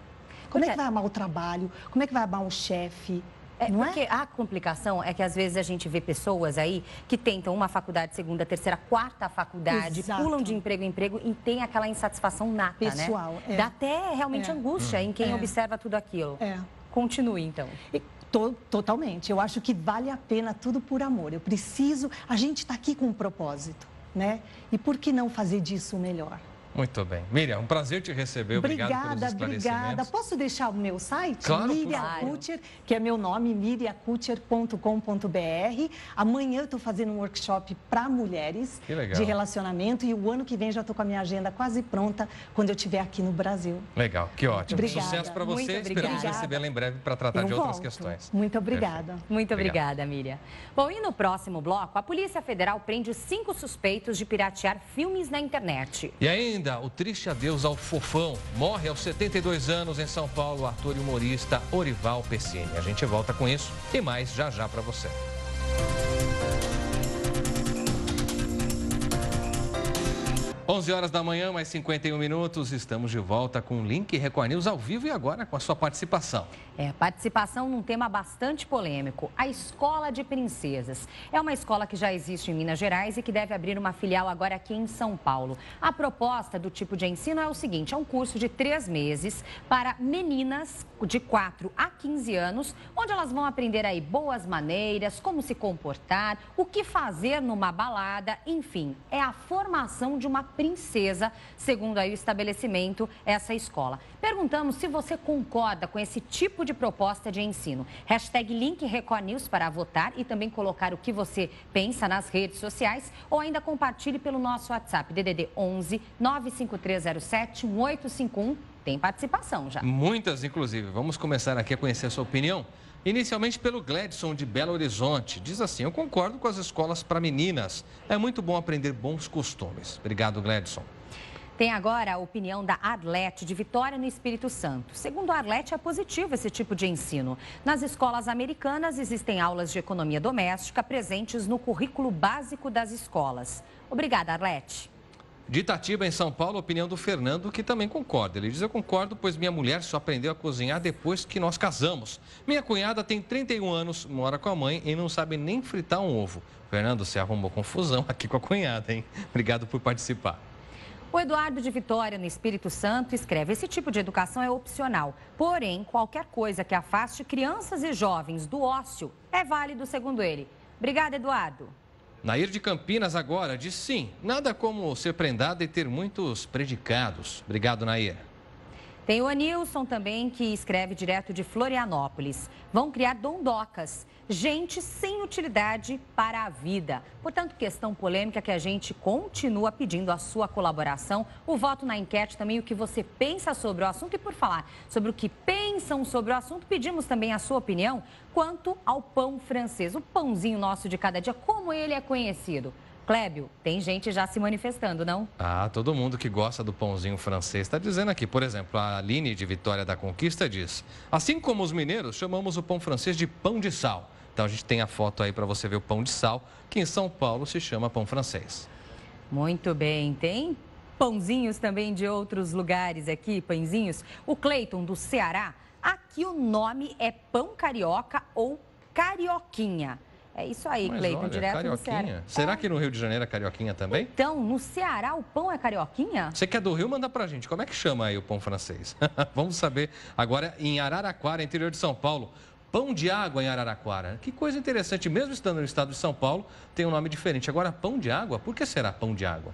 Como é que vai amar o trabalho? Como é que vai amar o chefe? É, não porque a complicação é que às vezes a gente vê pessoas aí que tentam uma faculdade, segunda, terceira, quarta faculdade, Exato. pulam de emprego em emprego e tem aquela insatisfação nata, Pessoal, né? é. Dá até realmente É. angústia em quem É. observa tudo aquilo. É. Continue, então. E to- totalmente. Eu acho que vale a pena tudo por amor. Eu preciso. A gente está aqui com um propósito, né? E por que não fazer disso melhor? Muito bem. Miriam, um prazer te receber. Obrigado pelos Obrigada, esclarecimentos. obrigada. Posso deixar o meu site? Claro, Miriam. Kutcher, que é meu nome, miriacucher.com.br. Amanhã eu estou fazendo um workshop para mulheres de relacionamento e o ano que vem já estou com a minha agenda quase pronta quando eu estiver aqui no Brasil. Legal, que ótimo. Obrigada. Sucesso para Muito você. obrigada. Esperamos recebê-la em breve para tratar Eu de outras volto. questões. Muito obrigada. Muito Obrigado. obrigada, Miriam. Bom, e no próximo bloco, a Polícia Federal prende cinco suspeitos de piratear filmes na internet. E aí, ainda o triste adeus ao fofão. Morre aos 72 anos em São Paulo ator e humorista Orival Pessini. A gente volta com isso e mais já já para você. 11 horas da manhã, mais 51 minutos. Estamos de volta com o Link Record News ao vivo e agora com a sua participação. É, participação num tema bastante polêmico: a Escola de Princesas. É uma escola que já existe em Minas Gerais e que deve abrir uma filial agora aqui em São Paulo. A proposta do tipo de ensino é o seguinte: é um curso de três meses para meninas de 4 a 15 anos, onde elas vão aprender aí boas maneiras, como se comportar, o que fazer numa balada, enfim, é a formação de uma princesa, segundo aí o estabelecimento, essa escola. Perguntamos se você concorda com esse tipo de proposta de ensino. Hashtag Link News para votar e também colocar o que você pensa nas redes sociais ou ainda compartilhe pelo nosso WhatsApp, DDD 11 95307 1851. Tem participação já. Muitas, inclusive. Vamos começar aqui a conhecer a sua opinião. Inicialmente pelo Gladson de Belo Horizonte. Diz assim: Eu concordo com as escolas para meninas. É muito bom aprender bons costumes. Obrigado, Gladson. Tem agora a opinião da Arlete de Vitória no Espírito Santo. Segundo a Arlete, é positivo esse tipo de ensino. Nas escolas americanas existem aulas de economia doméstica presentes no currículo básico das escolas. Obrigada, Arlete. De Itatiba, em São Paulo, a opinião do Fernando, que também concorda. Ele diz: Eu concordo, pois minha mulher só aprendeu a cozinhar depois que nós casamos. Minha cunhada tem 31 anos, mora com a mãe e não sabe nem fritar um ovo. Fernando, você arrumou confusão aqui com a cunhada, hein? [laughs] Obrigado por participar. O Eduardo de Vitória, no Espírito Santo, escreve: esse tipo de educação é opcional. Porém, qualquer coisa que afaste crianças e jovens do ócio é válido, segundo ele. Obrigada, Eduardo. Nair de Campinas agora diz sim, nada como ser prendada e ter muitos predicados. Obrigado, Nair. Tem o Anilson também, que escreve direto de Florianópolis. Vão criar dondocas, gente sem utilidade para a vida. Portanto, questão polêmica que a gente continua pedindo a sua colaboração. O voto na enquete também, o que você pensa sobre o assunto. E por falar sobre o que pensam sobre o assunto, pedimos também a sua opinião quanto ao pão francês. O pãozinho nosso de cada dia, como ele é conhecido. Clébio, tem gente já se manifestando, não? Ah, todo mundo que gosta do pãozinho francês está dizendo aqui. Por exemplo, a Aline de Vitória da Conquista diz: Assim como os mineiros, chamamos o pão francês de pão de sal. Então a gente tem a foto aí para você ver o pão de sal, que em São Paulo se chama pão francês. Muito bem, tem pãozinhos também de outros lugares aqui, pãezinhos. O Cleiton do Ceará, aqui o nome é pão carioca ou carioquinha. É isso aí, Mas Cleiton, olha, direto carioquinha. do Ceará. Será que no Rio de Janeiro é carioquinha também? Então, no Ceará o pão é carioquinha? Você que é do Rio, manda pra gente. Como é que chama aí o pão francês? [laughs] Vamos saber agora em Araraquara, interior de São Paulo. Pão de água em Araraquara. Que coisa interessante, mesmo estando no estado de São Paulo, tem um nome diferente. Agora, pão de água, por que será pão de água?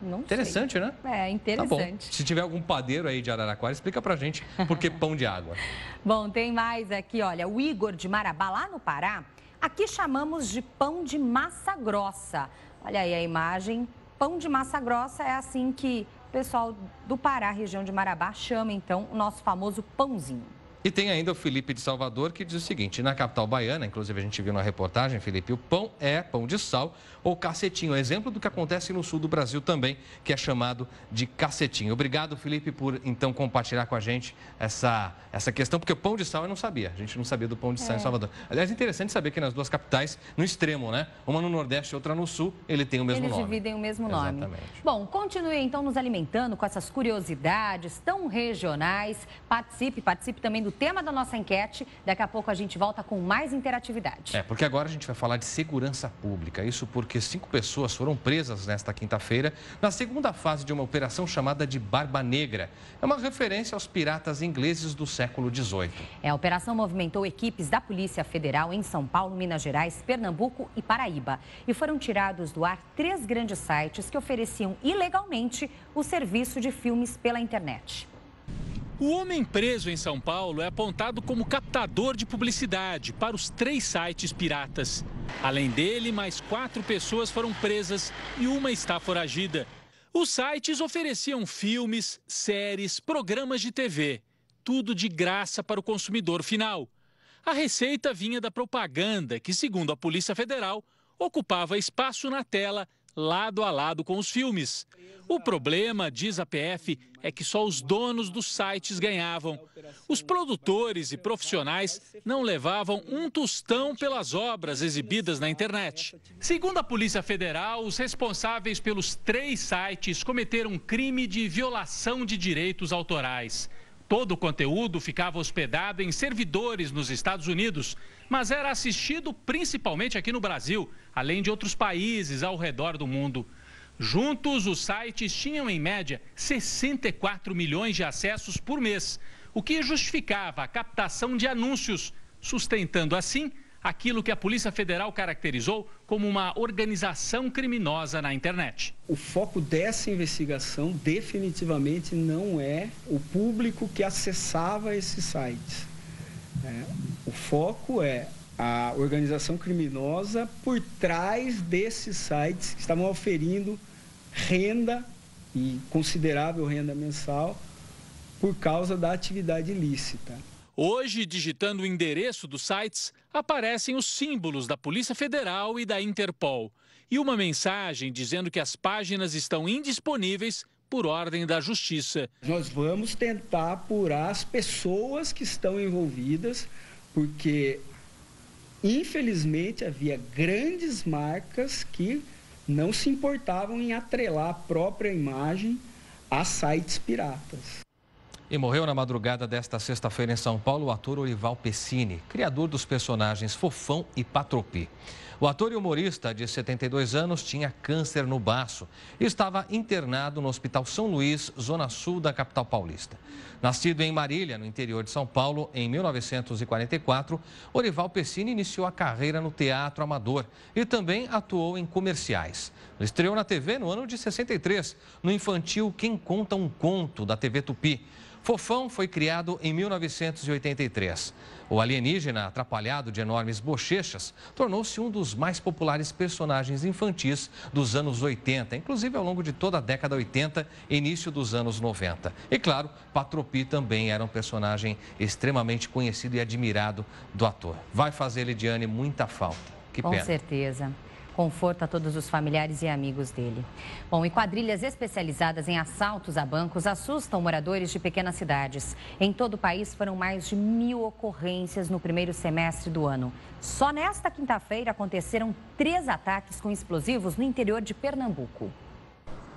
Não Interessante, sei. né? É, Tá bom. interessante. Se tiver algum padeiro aí de Araraquara, explica pra gente por que pão de água. [laughs] Bom, tem mais aqui, olha, o Igor de Marabá, lá no Pará, aqui chamamos de pão de massa grossa. Olha aí a imagem. Pão de massa grossa é assim que o pessoal do Pará, região de Marabá, chama então o nosso famoso pãozinho. E tem ainda o Felipe de Salvador que diz o seguinte: na capital baiana, inclusive a gente viu na reportagem, Felipe, o pão é pão de sal ou cacetinho. Exemplo do que acontece no sul do Brasil também, que é chamado de cacetinho. Obrigado, Felipe, por então compartilhar com a gente essa, essa questão, porque o pão de sal eu não sabia. A gente não sabia do pão de sal É. em Salvador. Aliás, é interessante saber que nas duas capitais, no extremo, né? Uma no Nordeste e outra no Sul, ele tem o mesmo Eles nome. dividem o mesmo nome. Exatamente. Bom, continue então nos alimentando com essas curiosidades tão regionais. Participe, participe também do tema da nossa enquete. Daqui a pouco a gente volta com mais interatividade. É, porque agora a gente vai falar de segurança pública. Isso porque cinco pessoas foram presas nesta quinta-feira na segunda fase de uma operação chamada de Barba Negra. É uma referência aos piratas ingleses do século XVIII. É, a operação movimentou equipes da Polícia Federal em São Paulo, Minas Gerais, Pernambuco e Paraíba. E foram tirados do ar três grandes sites que ofereciam ilegalmente o serviço de filmes pela internet. O homem preso em São Paulo é apontado como captador de publicidade para os três sites piratas. Além dele, mais quatro pessoas foram presas e uma está foragida. Os sites ofereciam filmes, séries, programas de TV. Tudo de graça para o consumidor final. A receita vinha da propaganda, que, segundo a Polícia Federal, ocupava espaço na tela lado a lado com os filmes. O problema, diz a PF, é que só os donos dos sites ganhavam. Os produtores e profissionais não levavam um tostão pelas obras exibidas na internet. Segundo a Polícia Federal, os responsáveis pelos três sites cometeram crime de violação de direitos autorais. Todo o conteúdo ficava hospedado em servidores nos Estados Unidos, mas era assistido principalmente aqui no Brasil, além de outros países ao redor do mundo. Juntos, os sites tinham em média 64 milhões de acessos por mês, o que justificava a captação de anúncios, sustentando assim aquilo que a Polícia Federal caracterizou como uma organização criminosa na internet. O foco dessa investigação definitivamente não é o público que acessava esses sites. É, o foco é a organização criminosa por trás desses sites que estavam oferindo renda e considerável renda mensal por causa da atividade ilícita. Hoje, digitando o endereço dos sites, aparecem os símbolos da Polícia Federal e da Interpol. E uma mensagem dizendo que as páginas estão indisponíveis por ordem da Justiça. Nós vamos tentar apurar as pessoas que estão envolvidas, porque infelizmente havia grandes marcas que não se importavam em atrelar a própria imagem a sites piratas. E morreu na madrugada desta sexta-feira em São Paulo o ator Orival Pessini, criador dos personagens Fofão e Patropi. O ator e humorista de 72 anos tinha câncer no baço e estava internado no Hospital São Luís, zona sul da capital paulista. Nascido em Marília, no interior de São Paulo, em 1944, Orival Pessini iniciou a carreira no teatro amador e também atuou em comerciais. Estreou na TV no ano de 63, no infantil Quem Conta um Conto, da TV Tupi. Fofão foi criado em 1983. O alienígena, atrapalhado de enormes bochechas, tornou-se um dos mais populares personagens infantis dos anos 80, inclusive ao longo de toda a década 80 e início dos anos 90. E claro, Patropi também era um personagem extremamente conhecido e admirado do ator. Vai fazer Lidiane muita falta. Que Com pena. Com certeza conforto a todos os familiares e amigos dele. Bom, e quadrilhas especializadas em assaltos a bancos assustam moradores de pequenas cidades. Em todo o país foram mais de mil ocorrências no primeiro semestre do ano. Só nesta quinta-feira aconteceram três ataques com explosivos no interior de Pernambuco.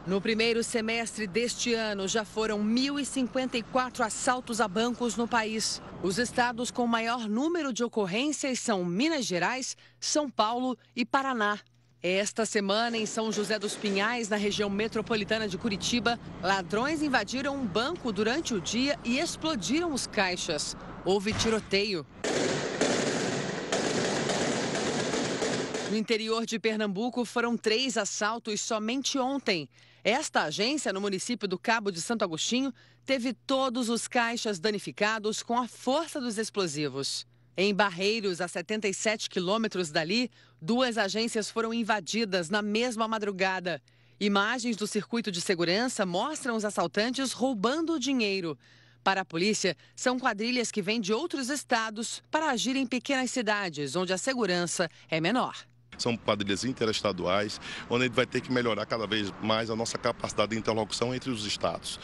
No primeiro semestre deste ano, já foram 1.054 assaltos a bancos no país. Os estados com maior número de ocorrências são Minas Gerais, São Paulo e Paraná. Esta semana, em São José dos Pinhais, na região metropolitana de Curitiba, ladrões invadiram um banco durante o dia e explodiram os caixas. Houve tiroteio. No interior de Pernambuco, foram três assaltos somente ontem. Esta agência, no município do Cabo de Santo Agostinho, teve todos os caixas danificados com a força dos explosivos. Em Barreiros, a 77 quilômetros dali, duas agências foram invadidas na mesma madrugada. Imagens do circuito de segurança mostram os assaltantes roubando o dinheiro. Para a polícia, são quadrilhas que vêm de outros estados para agir em pequenas cidades, onde a segurança é menor. São quadrilhas interestaduais, onde a gente vai ter que melhorar cada vez mais a nossa capacidade de interlocução entre os estados.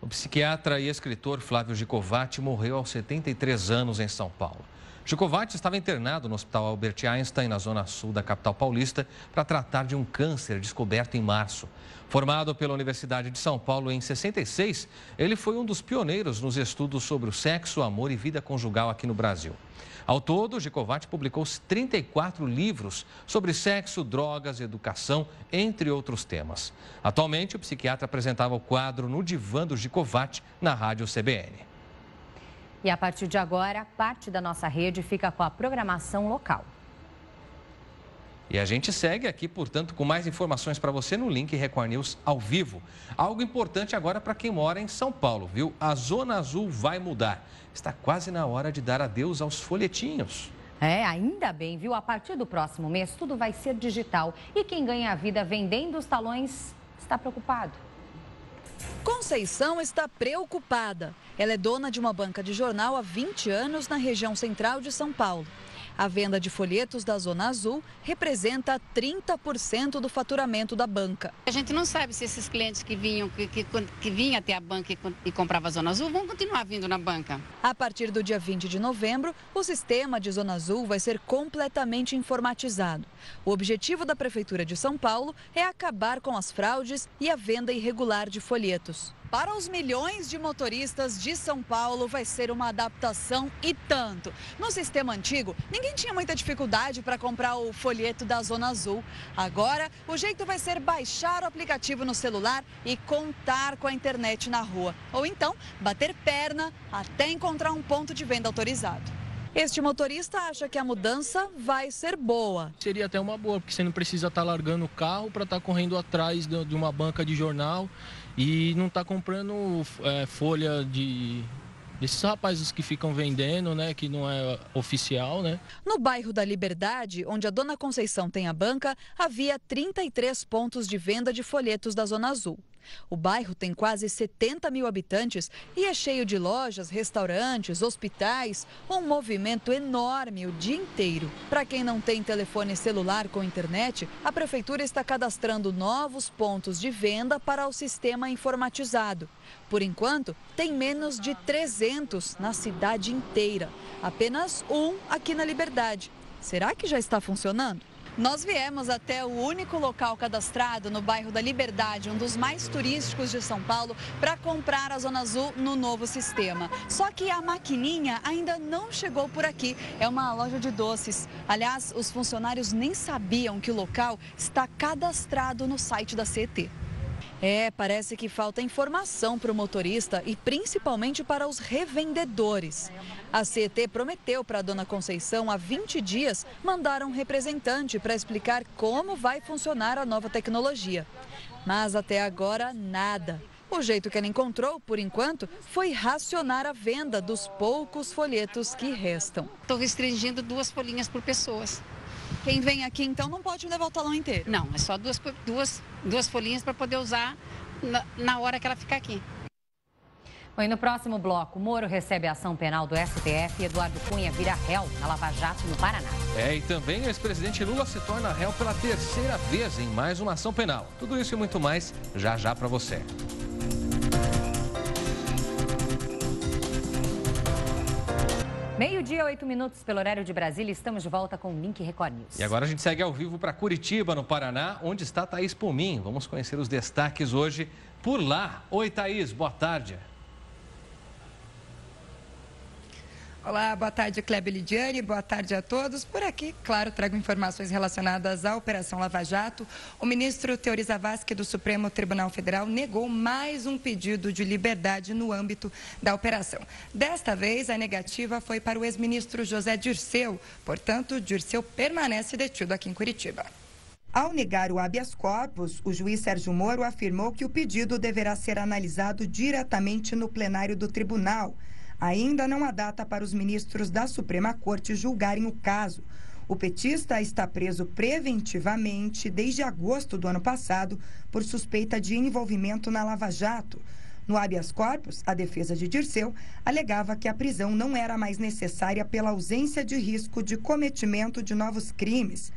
O psiquiatra e escritor Flávio Gicovati morreu aos 73 anos em São Paulo. Gicovati estava internado no Hospital Albert Einstein, na zona sul da capital paulista, para tratar de um câncer descoberto em março. Formado pela Universidade de São Paulo em 66, ele foi um dos pioneiros nos estudos sobre o sexo, amor e vida conjugal aqui no Brasil. Ao todo, Gicovati publicou 34 livros sobre sexo, drogas, educação, entre outros temas. Atualmente, o psiquiatra apresentava o quadro No Divã do Gicovati na Rádio CBN. E a partir de agora, parte da nossa rede fica com a programação local. E a gente segue aqui, portanto, com mais informações para você no link Record News ao vivo. Algo importante agora para quem mora em São Paulo, viu? A Zona Azul vai mudar. Está quase na hora de dar adeus aos folhetinhos. É, ainda bem, viu? A partir do próximo mês, tudo vai ser digital. E quem ganha a vida vendendo os talões está preocupado. Conceição está preocupada. Ela é dona de uma banca de jornal há 20 anos na região central de São Paulo. A venda de folhetos da Zona Azul representa 30% do faturamento da banca. A gente não sabe se esses clientes que vinham, que, que, que vinham até a banca e, e compravam a Zona Azul vão continuar vindo na banca. A partir do dia 20 de novembro, o sistema de Zona Azul vai ser completamente informatizado. O objetivo da Prefeitura de São Paulo é acabar com as fraudes e a venda irregular de folhetos. Para os milhões de motoristas de São Paulo, vai ser uma adaptação e tanto. No sistema antigo, ninguém tinha muita dificuldade para comprar o folheto da Zona Azul. Agora, o jeito vai ser baixar o aplicativo no celular e contar com a internet na rua. Ou então, bater perna até encontrar um ponto de venda autorizado. Este motorista acha que a mudança vai ser boa. Seria até uma boa, porque você não precisa estar largando o carro para estar correndo atrás de uma banca de jornal e não está comprando é, folha de desses rapazes que ficam vendendo, né, que não é oficial, né? No bairro da Liberdade, onde a Dona Conceição tem a banca, havia 33 pontos de venda de folhetos da Zona Azul. O bairro tem quase 70 mil habitantes e é cheio de lojas, restaurantes, hospitais, um movimento enorme o dia inteiro. Para quem não tem telefone celular com internet, a prefeitura está cadastrando novos pontos de venda para o sistema informatizado. Por enquanto, tem menos de 300 na cidade inteira, apenas um aqui na Liberdade. Será que já está funcionando? Nós viemos até o único local cadastrado no bairro da Liberdade, um dos mais turísticos de São Paulo, para comprar a Zona Azul no novo sistema. Só que a maquininha ainda não chegou por aqui. É uma loja de doces. Aliás, os funcionários nem sabiam que o local está cadastrado no site da CET. É, parece que falta informação para o motorista e principalmente para os revendedores. A CET prometeu para a dona Conceição há 20 dias mandar um representante para explicar como vai funcionar a nova tecnologia. Mas até agora, nada. O jeito que ela encontrou, por enquanto, foi racionar a venda dos poucos folhetos que restam. Estou restringindo duas folhinhas por pessoas. Quem vem aqui, então, não pode levar o talão inteiro? Não, é só duas, duas, duas folhinhas para poder usar na, na hora que ela ficar aqui. Bom, e no próximo bloco, Moro recebe a ação penal do STF e Eduardo Cunha vira réu na Lava Jato, no Paraná. É, e também o ex-presidente Lula se torna réu pela terceira vez em mais uma ação penal. Tudo isso e muito mais já já para você. Meio-dia, oito minutos pelo horário de Brasília. Estamos de volta com o Link Record News. E agora a gente segue ao vivo para Curitiba, no Paraná, onde está Thaís Pomim. Vamos conhecer os destaques hoje por lá. Oi, Thaís, boa tarde. Olá, boa tarde, Kleber Lidiane, boa tarde a todos. Por aqui, claro, trago informações relacionadas à Operação Lava Jato. O ministro Teori Zavascki do Supremo Tribunal Federal negou mais um pedido de liberdade no âmbito da operação. Desta vez, a negativa foi para o ex-ministro José Dirceu. Portanto, Dirceu permanece detido aqui em Curitiba. Ao negar o habeas corpus, o juiz Sérgio Moro afirmou que o pedido deverá ser analisado diretamente no plenário do tribunal. Ainda não há data para os ministros da Suprema Corte julgarem o caso. O petista está preso preventivamente desde agosto do ano passado por suspeita de envolvimento na Lava Jato. No habeas corpus, a defesa de Dirceu alegava que a prisão não era mais necessária pela ausência de risco de cometimento de novos crimes.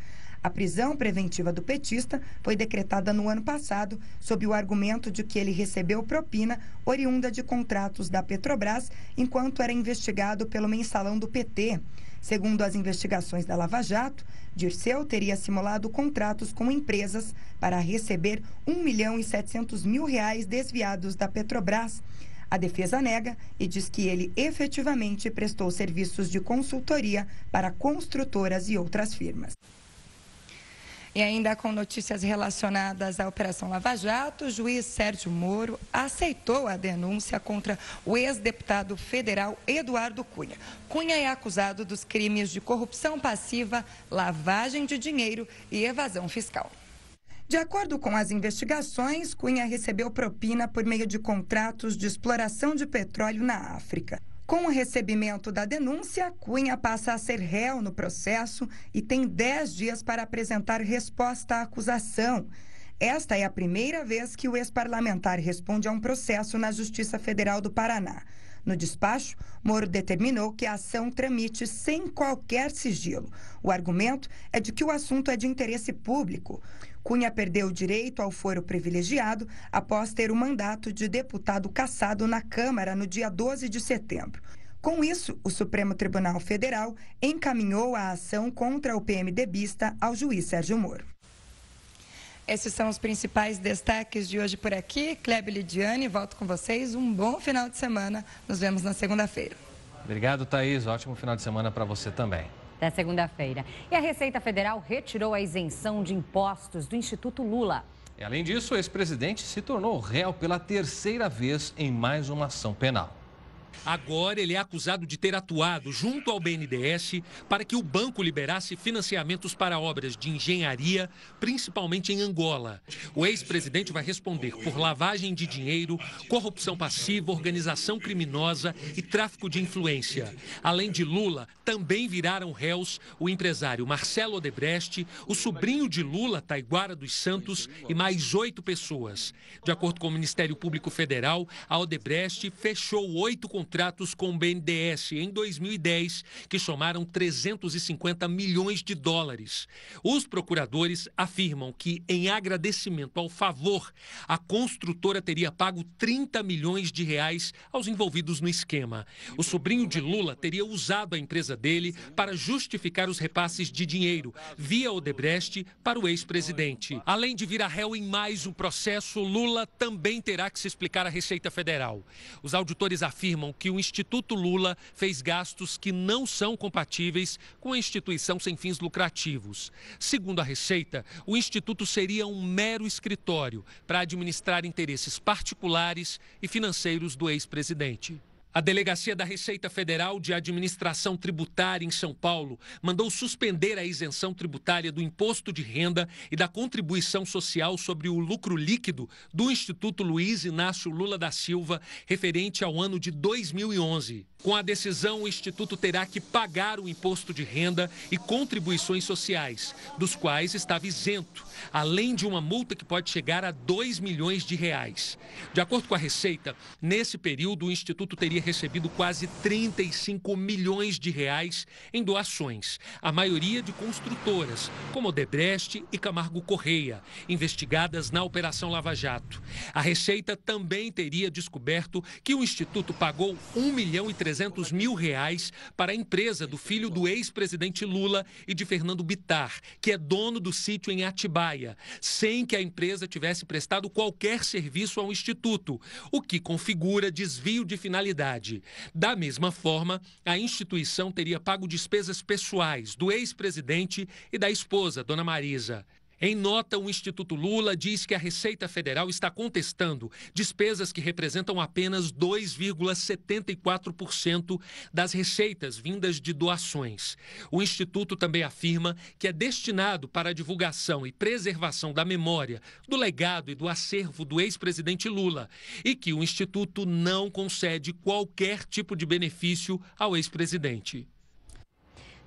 A prisão preventiva do petista foi decretada no ano passado sob o argumento de que ele recebeu propina oriunda de contratos da Petrobras enquanto era investigado pelo mensalão do PT. Segundo as investigações da Lava Jato, Dirceu teria simulado contratos com empresas para receber 1 milhão e 700 mil reais desviados da Petrobras. A defesa nega e diz que ele efetivamente prestou serviços de consultoria para construtoras e outras firmas. E ainda com notícias relacionadas à Operação Lava Jato, o juiz Sérgio Moro aceitou a denúncia contra o ex-deputado federal Eduardo Cunha. Cunha é acusado dos crimes de corrupção passiva, lavagem de dinheiro e evasão fiscal. De acordo com as investigações, Cunha recebeu propina por meio de contratos de exploração de petróleo na África. Com o recebimento da denúncia, Cunha passa a ser réu no processo e tem 10 dias para apresentar resposta à acusação. Esta é a primeira vez que o ex-parlamentar responde a um processo na Justiça Federal do Paraná. No despacho, Moro determinou que a ação tramite sem qualquer sigilo. O argumento é de que o assunto é de interesse público. Cunha perdeu o direito ao foro privilegiado após ter o mandato de deputado cassado na Câmara no dia 12 de setembro. Com isso, o Supremo Tribunal Federal encaminhou a ação contra o PMDBista ao juiz Sérgio Moro. Esses são os principais destaques de hoje por aqui. Kleber Lidiane, volto com vocês. Um bom final de semana. Nos vemos na segunda-feira. Obrigado, Thaís. Ótimo final de semana para você também. Até segunda-feira. E a Receita Federal retirou a isenção de impostos do Instituto Lula. E, além disso, o ex-presidente se tornou réu pela terceira vez em mais uma ação penal. Agora ele é acusado de ter atuado junto ao BNDES para que o banco liberasse financiamentos para obras de engenharia, principalmente em Angola. O ex-presidente vai responder por lavagem de dinheiro, corrupção passiva, organização criminosa e tráfico de influência. Além de Lula, também viraram réus o empresário Marcelo Odebrecht, o sobrinho de Lula, Taiguara dos Santos, e mais oito pessoas. De acordo com o Ministério Público Federal, a Odebrecht fechou oito contratos com o BNDES em 2010, que somaram 350 milhões de dólares. Os procuradores afirmam que, em agradecimento ao favor, a construtora teria pago 30 milhões de reais aos envolvidos no esquema. O sobrinho de Lula teria usado a empresa dele para justificar os repasses de dinheiro via Odebrecht para o ex-presidente. Além de virar réu em mais um processo, Lula também terá que se explicar à Receita Federal. Os auditores afirmam que o Instituto Lula fez gastos que não são compatíveis com a instituição sem fins lucrativos. Segundo a Receita, o Instituto seria um mero escritório para administrar interesses particulares e financeiros do ex-presidente. A Delegacia da Receita Federal de Administração Tributária em São Paulo mandou suspender a isenção tributária do imposto de renda e da contribuição social sobre o lucro líquido do Instituto Luiz Inácio Lula da Silva, referente ao ano de 2011. Com a decisão, o Instituto terá que pagar o imposto de renda e contribuições sociais, dos quais estava isento, além de uma multa que pode chegar a 2 milhões de reais. De acordo com a Receita, nesse período, o Instituto teria recebido quase 35 milhões de reais em doações, a maioria de construtoras, como Odebrecht e Camargo Correia, investigadas na Operação Lava Jato. A Receita também teria descoberto que o Instituto pagou 1 milhão e 300 mil reais para a empresa do filho do ex-presidente Lula e de Fernando Bitar, que é dono do sítio em Atibaia, sem que a empresa tivesse prestado qualquer serviço ao Instituto, o que configura desvio de finalidade da mesma forma, a instituição teria pago despesas pessoais do ex-presidente e da esposa, Dona Marisa. Em nota, o Instituto Lula diz que a Receita Federal está contestando despesas que representam apenas 2,74% das receitas vindas de doações. O Instituto também afirma que é destinado para a divulgação e preservação da memória, do legado e do acervo do ex-presidente Lula e que o Instituto não concede qualquer tipo de benefício ao ex-presidente.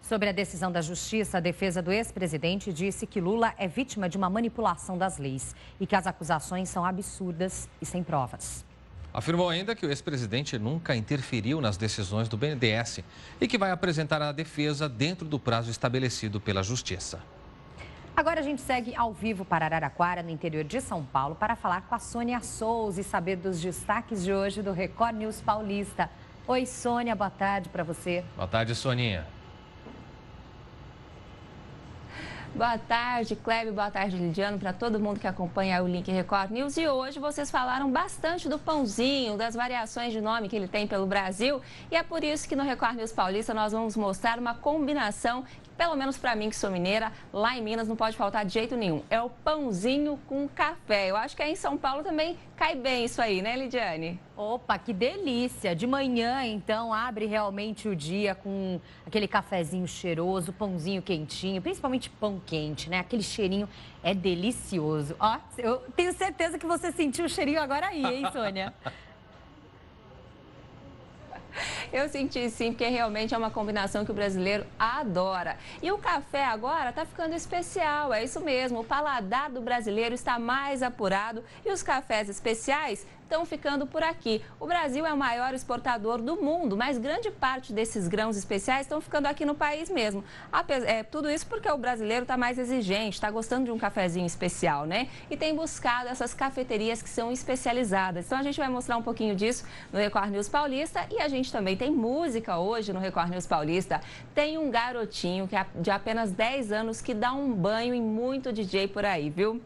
Sobre a decisão da Justiça, a defesa do ex-presidente disse que Lula é vítima de uma manipulação das leis e que as acusações são absurdas e sem provas. Afirmou ainda que o ex-presidente nunca interferiu nas decisões do BNDES e que vai apresentar a defesa dentro do prazo estabelecido pela Justiça. Agora a gente segue ao vivo para Araraquara, no interior de São Paulo, para falar com a Sônia Souza e saber dos destaques de hoje do Record News Paulista. Oi, Sônia, boa tarde para você. Boa tarde, Soninha. Boa tarde, Kleber. Boa tarde, Lidiano, para todo mundo que acompanha o Link Record News. E hoje vocês falaram bastante do pãozinho, das variações de nome que ele tem pelo Brasil. E é por isso que no Record News Paulista nós vamos mostrar uma combinação pelo menos para mim que sou mineira, lá em Minas não pode faltar de jeito nenhum. É o pãozinho com café. Eu acho que aí em São Paulo também cai bem isso aí, né, Lidiane? Opa, que delícia! De manhã, então, abre realmente o dia com aquele cafezinho cheiroso, pãozinho quentinho, principalmente pão quente, né? Aquele cheirinho é delicioso. Ó, eu tenho certeza que você sentiu o cheirinho agora aí, hein, Sônia? [laughs] Eu senti sim, porque realmente é uma combinação que o brasileiro adora. E o café agora está ficando especial, é isso mesmo. O paladar do brasileiro está mais apurado e os cafés especiais estão ficando por aqui. O Brasil é o maior exportador do mundo, mas grande parte desses grãos especiais estão ficando aqui no país mesmo. É, tudo isso porque o brasileiro está mais exigente, está gostando de um cafezinho especial, né? E tem buscado essas cafeterias que são especializadas. Então a gente vai mostrar um pouquinho disso no Record News Paulista e a gente também tem música hoje no Record News Paulista. Tem um garotinho que é de apenas 10 anos que dá um banho em muito DJ por aí, viu?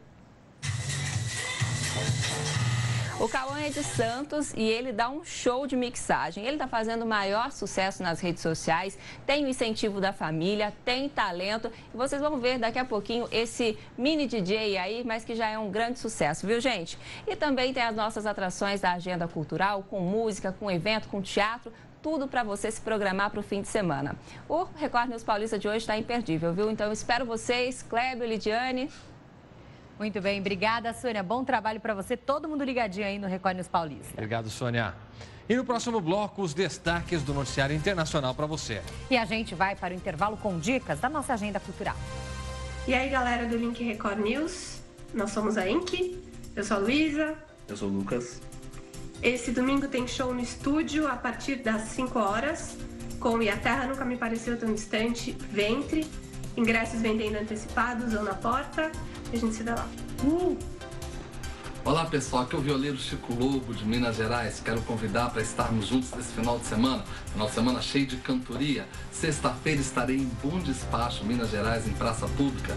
O Cauã é de Santos e ele dá um show de mixagem. Ele está fazendo maior sucesso nas redes sociais, tem o incentivo da família, tem talento. E vocês vão ver daqui a pouquinho esse mini DJ aí, mas que já é um grande sucesso, viu, gente? E também tem as nossas atrações da agenda cultural, com música, com evento, com teatro tudo para você se programar para o fim de semana. O Record News Paulista de hoje está imperdível, viu? Então espero vocês, Kleber, Lidiane. Muito bem, obrigada, Sônia. Bom trabalho para você. Todo mundo ligadinho aí no Record News Paulista. Obrigado, Sônia. E no próximo bloco, os destaques do noticiário internacional para você. E a gente vai para o intervalo com dicas da nossa agenda cultural. E aí, galera do Link Record News, nós somos a Inc. Eu sou a Luísa. Eu sou o Lucas. Esse domingo tem show no estúdio a partir das 5 horas, com E a Terra Nunca Me Pareceu Tão Distante, Ventre. Ingressos vendendo antecipados ou na porta. A gente se vê lá. Uh! Olá pessoal, aqui é o violeiro Chico Lobo de Minas Gerais. Quero convidar para estarmos juntos nesse final de semana. Final de semana cheio de cantoria. Sexta-feira estarei em Bom Despacho, Minas Gerais, em Praça Pública.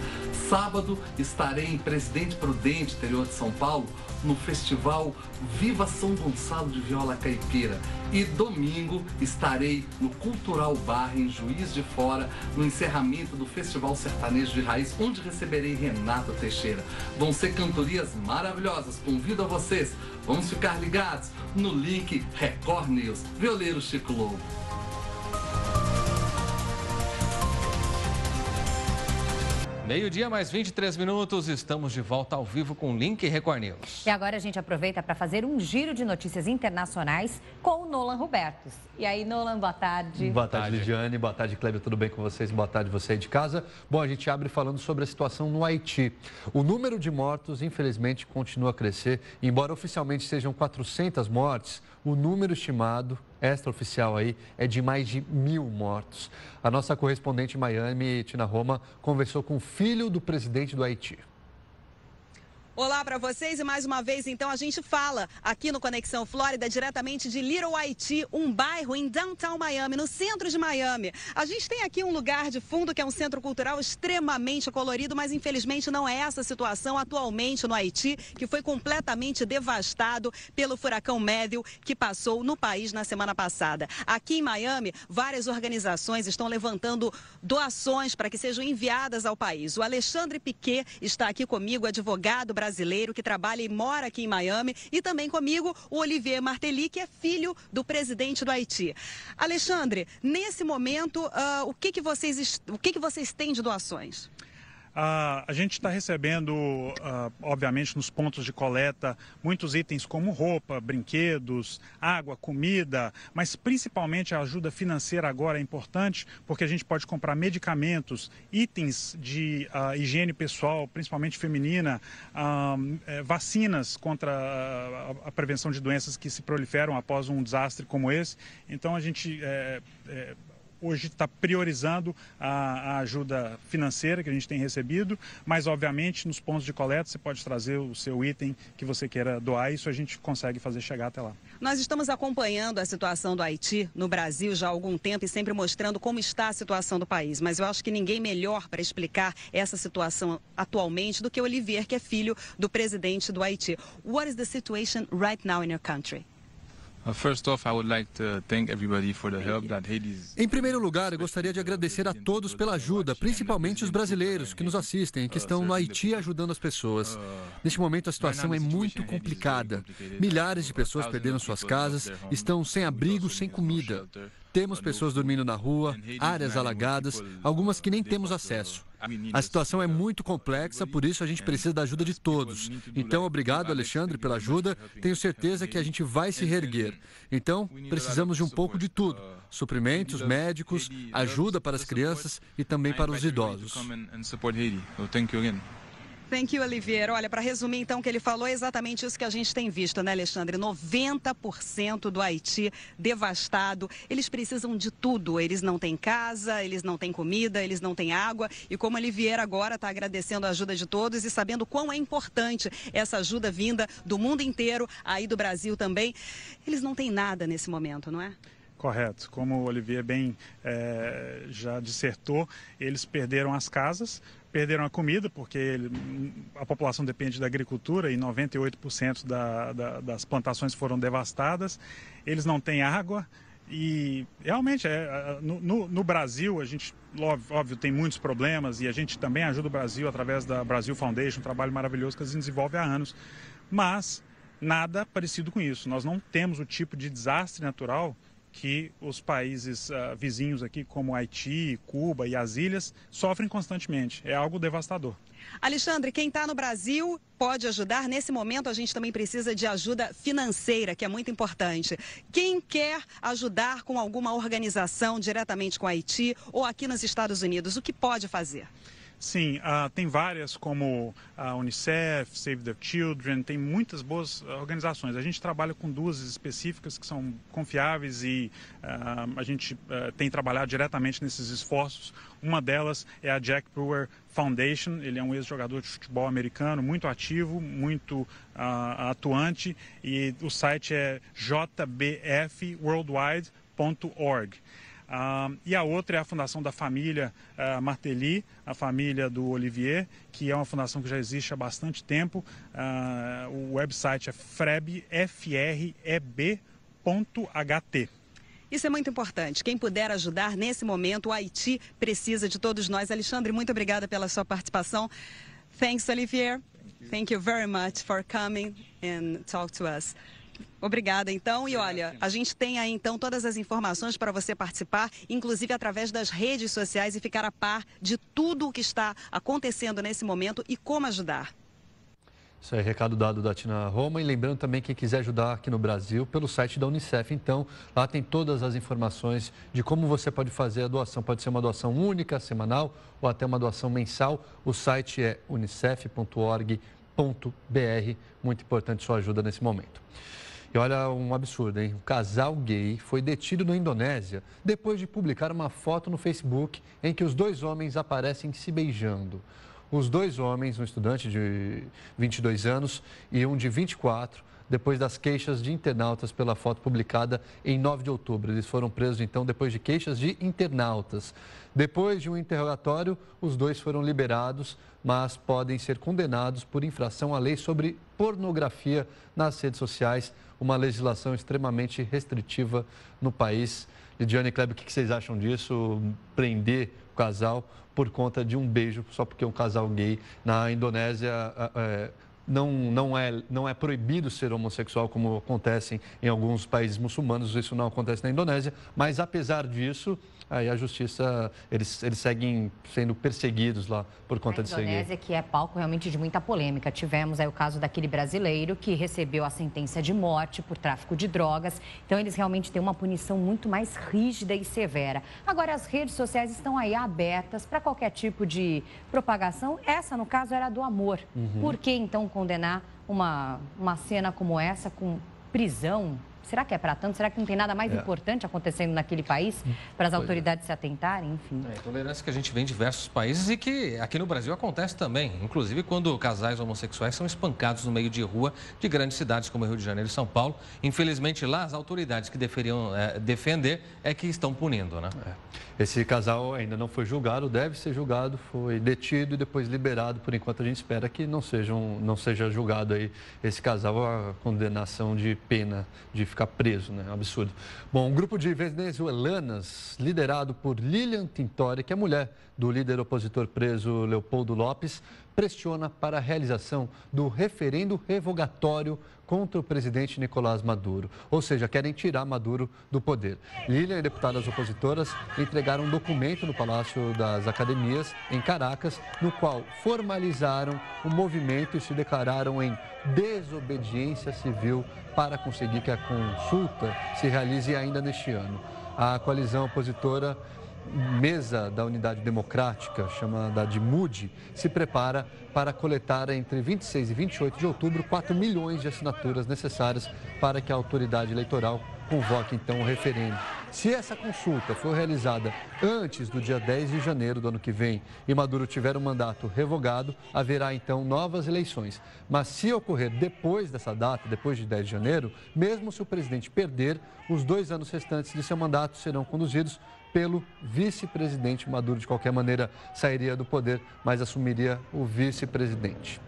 Sábado estarei em Presidente Prudente, interior de São Paulo, no festival Viva São Gonçalo de Viola Caipira. E domingo estarei no Cultural Bar em Juiz de Fora, no encerramento do Festival Sertanejo de Raiz, onde receberei Renata Teixeira. Vão ser cantorias maravilhosas. Convido a vocês. Vamos ficar ligados no link Record News. Violeiro Chico Lobo. Meio-dia, mais 23 minutos, estamos de volta ao vivo com Link Record News. E agora a gente aproveita para fazer um giro de notícias internacionais com o Nolan Robertos. E aí, Nolan, boa tarde. Boa tarde, Lidiane. Boa tarde, Kleber. Tudo bem com vocês? Boa tarde, você aí de casa. Bom, a gente abre falando sobre a situação no Haiti. O número de mortos, infelizmente, continua a crescer. Embora oficialmente sejam 400 mortes, o número estimado, extraoficial aí, é de mais de mil mortos. A nossa correspondente em Miami, Tina Roma, conversou com o filho do presidente do Haiti. Olá para vocês e mais uma vez então a gente fala aqui no Conexão Flórida diretamente de Little Haiti, um bairro em downtown Miami, no centro de Miami. A gente tem aqui um lugar de fundo que é um centro cultural extremamente colorido, mas infelizmente não é essa a situação atualmente no Haiti, que foi completamente devastado pelo furacão Matthew que passou no país na semana passada. Aqui em Miami, várias organizações estão levantando doações para que sejam enviadas ao país. O Alexandre Piquet está aqui comigo, advogado brasileiro brasileiro que trabalha e mora aqui em Miami. E também comigo o Olivier Martelly, que é filho do presidente do Haiti. Alexandre, nesse momento, uh, o, que, que, vocês, o que, que vocês têm de doações? Ah, a gente está recebendo, ah, obviamente, nos pontos de coleta, muitos itens como roupa, brinquedos, água, comida, mas principalmente a ajuda financeira agora é importante porque a gente pode comprar medicamentos, itens de ah, higiene pessoal, principalmente feminina, é, vacinas contra a, a, prevenção de doenças que se proliferam após um desastre como esse. Então a gente. É, é, hoje está priorizando a, a, ajuda financeira que a gente tem recebido, mas obviamente nos pontos de coleta você pode trazer o seu item que você queira doar, isso a gente consegue fazer chegar até lá. Nós estamos acompanhando a situação do Haiti no Brasil já há algum tempo e sempre mostrando como está a situação do país, mas eu acho que ninguém melhor para explicar essa situação atualmente do que Olivier, que é filho do presidente do Haiti. What is the situation right now in your country? Em primeiro lugar, eu gostaria de agradecer a todos pela ajuda, principalmente os brasileiros que nos assistem, que estão no Haiti ajudando as pessoas. Neste momento, a situação é muito complicada. Milhares de pessoas perderam suas casas, estão sem abrigo, sem comida. Temos pessoas dormindo na rua, áreas alagadas, algumas que nem temos acesso. A situação é muito complexa, por isso a gente precisa da ajuda de todos. Então, obrigado, Alexandre, pela ajuda. Tenho certeza que a gente vai se reerguer. Então, precisamos de um pouco de tudo: suprimentos, médicos, ajuda para as crianças e também para os idosos. Thank you, Oliveira. Olha, para resumir, então, que ele falou é exatamente isso que a gente tem visto, né, Alexandre? 90% do Haiti devastado. Eles precisam de tudo. Eles não têm casa, eles não têm comida, eles não têm água. E como Oliveira agora está agradecendo a ajuda de todos e sabendo quão é importante essa ajuda vinda do mundo inteiro, aí do Brasil também, eles não têm nada nesse momento, não é? Correto. Como o Olivier bem é, já dissertou, eles perderam as casas, perderam a comida, porque ele, a população depende da agricultura e 98% da, da, das plantações foram devastadas. Eles não têm água e realmente é, no, no, no, Brasil a gente óbvio, tem muitos problemas e a gente também ajuda o Brasil através da Brasil Foundation, um trabalho maravilhoso que a gente desenvolve há anos, mas nada parecido com isso. Nós não temos o tipo de desastre natural que os países uh, vizinhos aqui, como Haiti, Cuba e as ilhas, sofrem constantemente. É algo devastador. Alexandre, quem está no Brasil pode ajudar. Nesse momento, a gente também precisa de ajuda financeira, que é muito importante. Quem quer ajudar com alguma organização diretamente com Haiti ou aqui nos Estados Unidos, o que pode fazer? Sim, uh, tem várias como a Unicef, Save the Children, tem muitas boas organizações. A gente trabalha com duas específicas que são confiáveis e uh, a gente uh, tem trabalhado diretamente nesses esforços. Uma delas é a Jack Brewer Foundation, ele é um ex-jogador de futebol americano, muito ativo, muito atuante e o site é jbfworldwide.org. Uh, e a outra é a Fundação da Família uh, Martelly, a família do Olivier, que é uma fundação que já existe há bastante tempo. Uh, o website é freb, F-R-E-B.ht. Isso é muito importante. Quem puder ajudar nesse momento, o Haiti precisa de todos nós. Alexandre, muito obrigada pela sua participação. Thanks, Olivier. Thank you very much for coming and talk to us. Obrigada, então. E olha, a gente tem aí então todas as informações para você participar, inclusive através das redes sociais e ficar a par de tudo o que está acontecendo nesse momento e como ajudar. Isso aí, recado dado da Tina Roma. E lembrando também quem quiser ajudar aqui no Brasil, pelo site da Unicef. Então, lá tem todas as informações de como você pode fazer a doação. Pode ser uma doação única, semanal ou até uma doação mensal. O site é unicef.org.br. Muito importante sua ajuda nesse momento. E olha um absurdo, hein? Um casal gay foi detido na Indonésia depois de publicar uma foto no Facebook em que os dois homens aparecem se beijando. Os dois homens, um estudante de 22 anos e um de 24, depois das queixas de internautas pela foto publicada em 9 de outubro. Eles foram presos então depois de queixas de internautas. Depois de um interrogatório, os dois foram liberados, mas podem ser condenados por infração à lei sobre pornografia nas redes sociais uma legislação extremamente restritiva no país. Lidiane Kleber, o que vocês acham disso? Prender o casal por conta de um beijo, só porque um casal gay. Na Indonésia, é, não, não, é, não é proibido ser homossexual, como acontece em alguns países muçulmanos, isso não acontece na Indonésia, mas apesar disso, aí a justiça, eles, eles seguem sendo perseguidos lá por conta de seguir. A Indonésia, que é palco realmente de muita polêmica. Tivemos aí o caso daquele brasileiro que recebeu a sentença de morte por tráfico de drogas. Então, eles realmente têm uma punição muito mais rígida e severa. Agora, as redes sociais estão aí abertas para qualquer tipo de propagação. Essa, no caso, era do amor. Uhum. Por que, então, condenar uma, uma cena como essa com prisão? Será que é para tanto? Será que não tem nada mais é. importante acontecendo naquele país para as pois é. autoridades é. se atentarem? Enfim. É, tolerância que a gente vê em diversos países e que aqui no Brasil acontece também. Inclusive quando casais homossexuais são espancados no meio de rua de grandes cidades como Rio de Janeiro e São Paulo. Infelizmente lá as autoridades que deveriam é, defender é que estão punindo, né? É. Esse casal ainda não foi julgado, deve ser julgado, foi detido e depois liberado. Por enquanto a gente espera que não seja, um, não seja julgado aí esse casal a condenação de pena de ficar preso, né? Absurdo. Bom, um grupo de venezuelanas liderado por Lilian Tintori, que é mulher do líder opositor preso Leopoldo Lopes, pressiona para a realização do referendo revogatório contra o presidente Nicolás Maduro. Ou seja, querem tirar Maduro do poder. Lilian e deputadas opositoras entregaram um documento no Palácio das Academias, em Caracas, no qual formalizaram o movimento e se declararam em desobediência civil para conseguir que a consulta se realize ainda neste ano. A coalizão opositora mesa da Unidade Democrática, chamada de MUD, se prepara para coletar entre 26 e 28 de outubro 4 milhões de assinaturas necessárias para que a autoridade eleitoral convoque então o referendo. Se essa consulta for realizada antes do dia 10 de janeiro do ano que vem e Maduro tiver o um mandato revogado, haverá então novas eleições. Mas se ocorrer depois dessa data, depois de 10 de janeiro, mesmo se o presidente perder, os dois anos restantes de seu mandato serão conduzidos pelo vice-presidente. Maduro, de qualquer maneira, sairia do poder, mas assumiria o vice-presidente.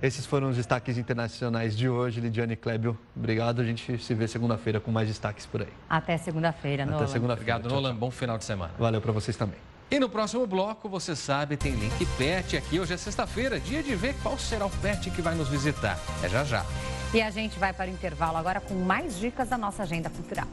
Esses foram os destaques internacionais de hoje. Lidiane Klebel, obrigado. A gente se vê segunda-feira com mais destaques por aí. Até segunda-feira, Nolan. Até segunda-feira. Obrigado, Nolan. Bom final de semana. Valeu para vocês também. E no próximo bloco, você sabe, tem link pet aqui. Hoje é sexta-feira, dia de ver qual será o pet que vai nos visitar. É já já. E a gente vai para o intervalo agora com mais dicas da nossa agenda cultural.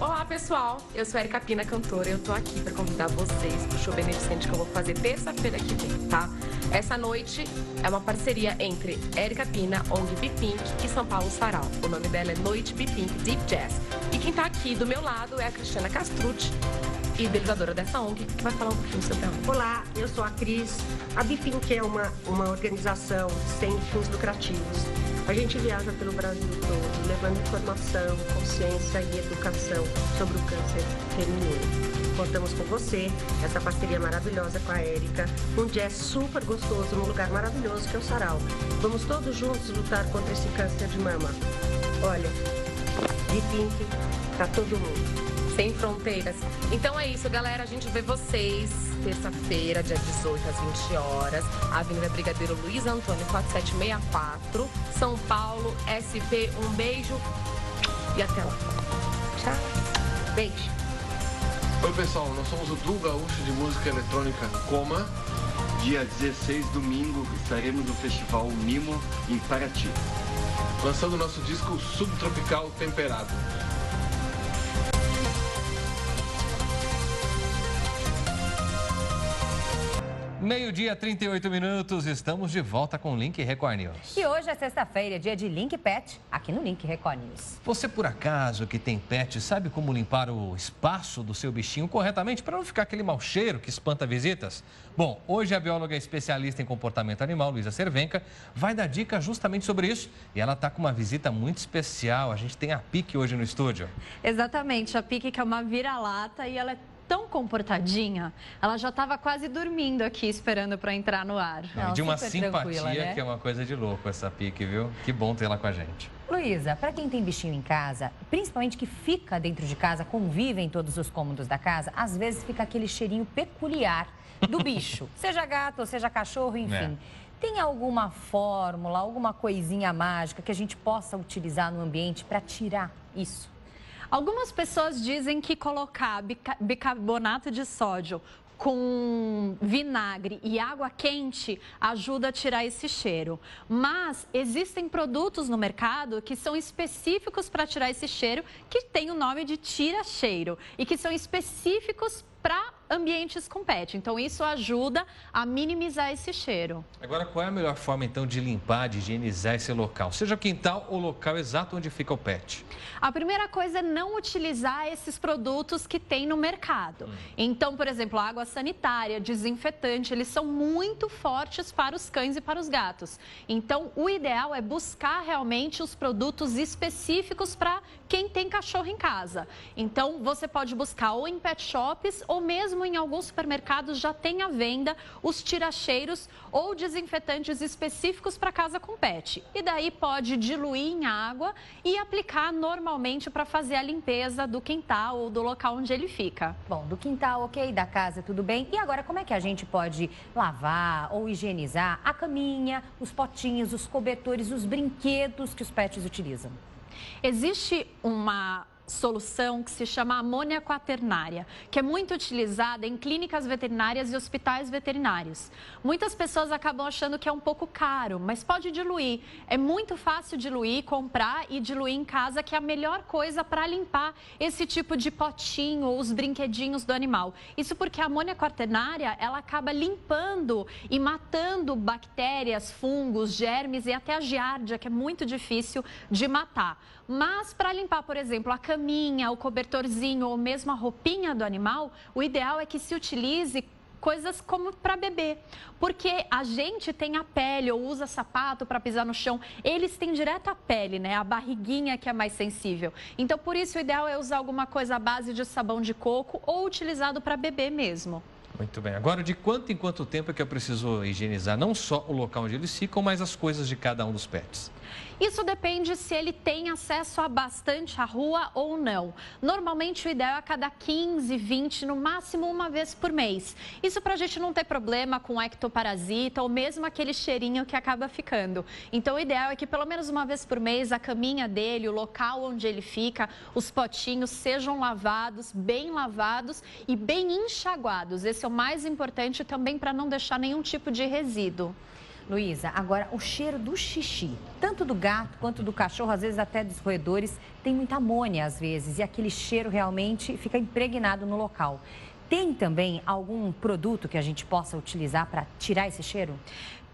Olá, pessoal. Eu sou Erika Pina, cantora, e eu tô aqui para convidar vocês pro show beneficente que eu vou fazer terça-feira que vem, tá? Essa noite é uma parceria entre Erika Pina, ONG Bipink e São Paulo Sarau. O nome dela é Noite Bipink Deep Jazz. E quem tá aqui do meu lado é a Cristiana Castrucci, idealizadora dessa ONG, que vai falar um pouquinho sobre a ONG. Olá, eu sou a Cris. A Bipink é uma, uma organização sem fins lucrativos a gente viaja pelo Brasil todo, levando informação, consciência e educação sobre o câncer feminino. Contamos com você, essa parceria maravilhosa com a Érica, um jazz super gostoso num lugar maravilhoso que é o Sarau. Vamos todos juntos lutar contra esse câncer de mama. Olha, de Pink, tá todo mundo sem fronteiras. Então é isso, galera. A gente vê vocês terça-feira, dia 18 às 20 horas, Avenida Brigadeiro Luiz Antônio 4764, São Paulo, SP. Um beijo e até lá. Tchau. Beijo. Oi, pessoal. Nós somos o Duo Gaúcho de Música Eletrônica Coma. Dia 16, domingo, estaremos no Festival Mimo em Paraty. Lançando nosso disco Subtropical Temperado. Meio-dia, 38 minutos, estamos de volta com o Link Record News. E hoje é sexta-feira, dia de Link Pet, aqui no Link Record News. Você, por acaso, que tem pet, sabe como limpar o espaço do seu bichinho corretamente para não ficar aquele mau cheiro que espanta visitas? Bom, hoje a bióloga especialista em comportamento animal, Luísa Cervenca, vai dar dica justamente sobre isso. E ela está com uma visita muito especial. A gente tem a Pique hoje no estúdio. Exatamente, a Pique que é uma vira-lata e ela é tão comportadinha, ela já estava quase dormindo aqui, esperando para entrar no ar. Não, de uma simpatia né? que é uma coisa de louco essa pique, viu? Que bom ter ela com a gente. Luísa, para quem tem bichinho em casa, principalmente que fica dentro de casa, convive em todos os cômodos da casa, às vezes fica aquele cheirinho peculiar do [laughs] bicho, seja gato ou seja cachorro, enfim. É. Tem alguma fórmula, alguma coisinha mágica que a gente possa utilizar no ambiente para tirar isso? Algumas pessoas dizem que colocar bicarbonato de sódio com vinagre e água quente ajuda a tirar esse cheiro. Mas existem produtos no mercado que são específicos para tirar esse cheiro, que tem o nome de tira-cheiro e que são específicos para ambientes com pet. Então, isso ajuda a minimizar esse cheiro. Agora, qual é a melhor forma, então, de limpar, de higienizar esse local? Seja o quintal ou o local exato onde fica o pet. A primeira coisa é não utilizar esses produtos que tem no mercado. Hum. Então, por exemplo, água sanitária, desinfetante, eles são muito fortes para os cães e para os gatos. Então, o ideal é buscar realmente os produtos específicos para quem tem cachorro em casa. Então, você pode buscar ou em pet shops ou mesmo em alguns supermercados já tem à venda os tiracheiros ou desinfetantes específicos para casa com pet. E daí pode diluir em água e aplicar normalmente para fazer a limpeza do quintal ou do local onde ele fica. Bom, do quintal, ok, da casa, tudo bem. E agora, como é que a gente pode lavar ou higienizar a caminha, os potinhos, os cobertores, os brinquedos que os pets utilizam? Existe uma solução que se chama amônia quaternária, que é muito utilizada em clínicas veterinárias e hospitais veterinários. Muitas pessoas acabam achando que é um pouco caro, mas pode diluir. É muito fácil diluir, comprar e diluir em casa, que é a melhor coisa para limpar esse tipo de potinho ou os brinquedinhos do animal. Isso porque a amônia quaternária, ela acaba limpando e matando bactérias, fungos, germes e até a giardia, que é muito difícil de matar. Mas para limpar, por exemplo, a caminha o cobertorzinho ou mesmo a roupinha do animal, o ideal é que se utilize coisas como para beber. Porque a gente tem a pele ou usa sapato para pisar no chão, eles têm direto a pele, né? A barriguinha que é mais sensível. Então, por isso, o ideal é usar alguma coisa à base de sabão de coco ou utilizado para beber mesmo. Muito bem. Agora, de quanto em quanto tempo é que eu preciso higienizar não só o local onde eles ficam, mas as coisas de cada um dos pets? Isso depende se ele tem acesso a bastante à rua ou não. Normalmente o ideal é a cada 15, 20, no máximo uma vez por mês. Isso para a gente não ter problema com ectoparasita ou mesmo aquele cheirinho que acaba ficando. Então o ideal é que pelo menos uma vez por mês a caminha dele, o local onde ele fica, os potinhos sejam lavados, bem lavados e bem enxaguados. Esse é o mais importante também para não deixar nenhum tipo de resíduo. Luísa, agora o cheiro do xixi, tanto do gato quanto do cachorro, às vezes até dos roedores, tem muita amônia às vezes e aquele cheiro realmente fica impregnado no local. Tem também algum produto que a gente possa utilizar para tirar esse cheiro?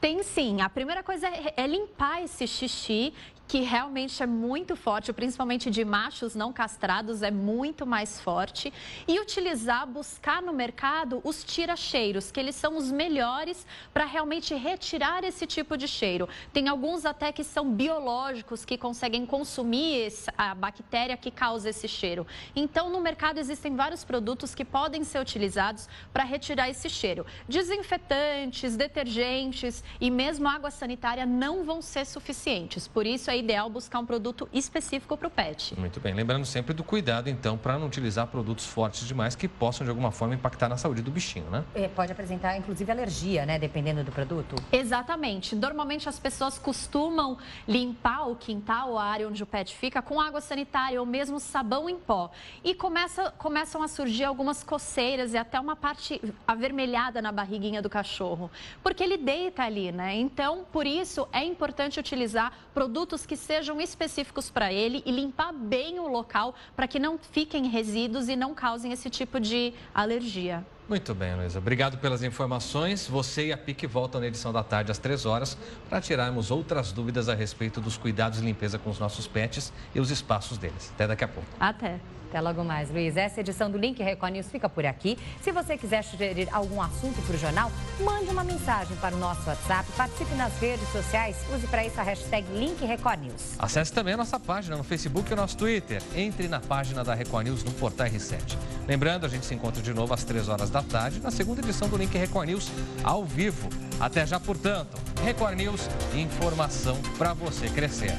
Tem sim. A primeira coisa é, é limpar esse xixi que realmente é muito forte, principalmente de machos não castrados, é muito mais forte. E utilizar, buscar no mercado os tira-cheiros, que eles são os melhores para realmente retirar esse tipo de cheiro. Tem alguns até que são biológicos, que conseguem consumir a bactéria que causa esse cheiro. Então, no mercado existem vários produtos que podem ser utilizados para retirar esse cheiro. Desinfetantes, detergentes e mesmo água sanitária não vão ser suficientes. Por isso, é é ideal buscar um produto específico para o pet. Muito bem. Lembrando sempre do cuidado, então, para não utilizar produtos fortes demais que possam, de alguma forma, impactar na saúde do bichinho, né? É, pode apresentar, inclusive, alergia, né? Dependendo do produto. Exatamente. Normalmente, as pessoas costumam limpar o quintal, a área onde o pet fica, com água sanitária ou mesmo sabão em pó. E começa, começam a surgir algumas coceiras e até uma parte avermelhada na barriguinha do cachorro. Porque ele deita ali, né? Então, por isso, é importante utilizar produtos que sejam específicos para ele e limpar bem o local para que não fiquem resíduos e não causem esse tipo de alergia. Muito bem, Luísa. Obrigado pelas informações. Você e a PIC voltam na edição da tarde às três horas para tirarmos outras dúvidas a respeito dos cuidados e limpeza com os nossos pets e os espaços deles. Até daqui a pouco. Até. Até logo mais, Luiz. Essa edição do Link Record News fica por aqui. Se você quiser sugerir algum assunto para o jornal, mande uma mensagem para o nosso WhatsApp, participe nas redes sociais, use para isso a hashtag Link Record News. Acesse também a nossa página no Facebook e o nosso Twitter. Entre na página da Record News no Portal R7. Lembrando, a gente se encontra de novo às três horas da tarde na segunda edição do Link Record News ao vivo. Até já, portanto. Record News, informação para você crescer.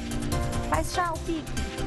Faz tchau, Pique.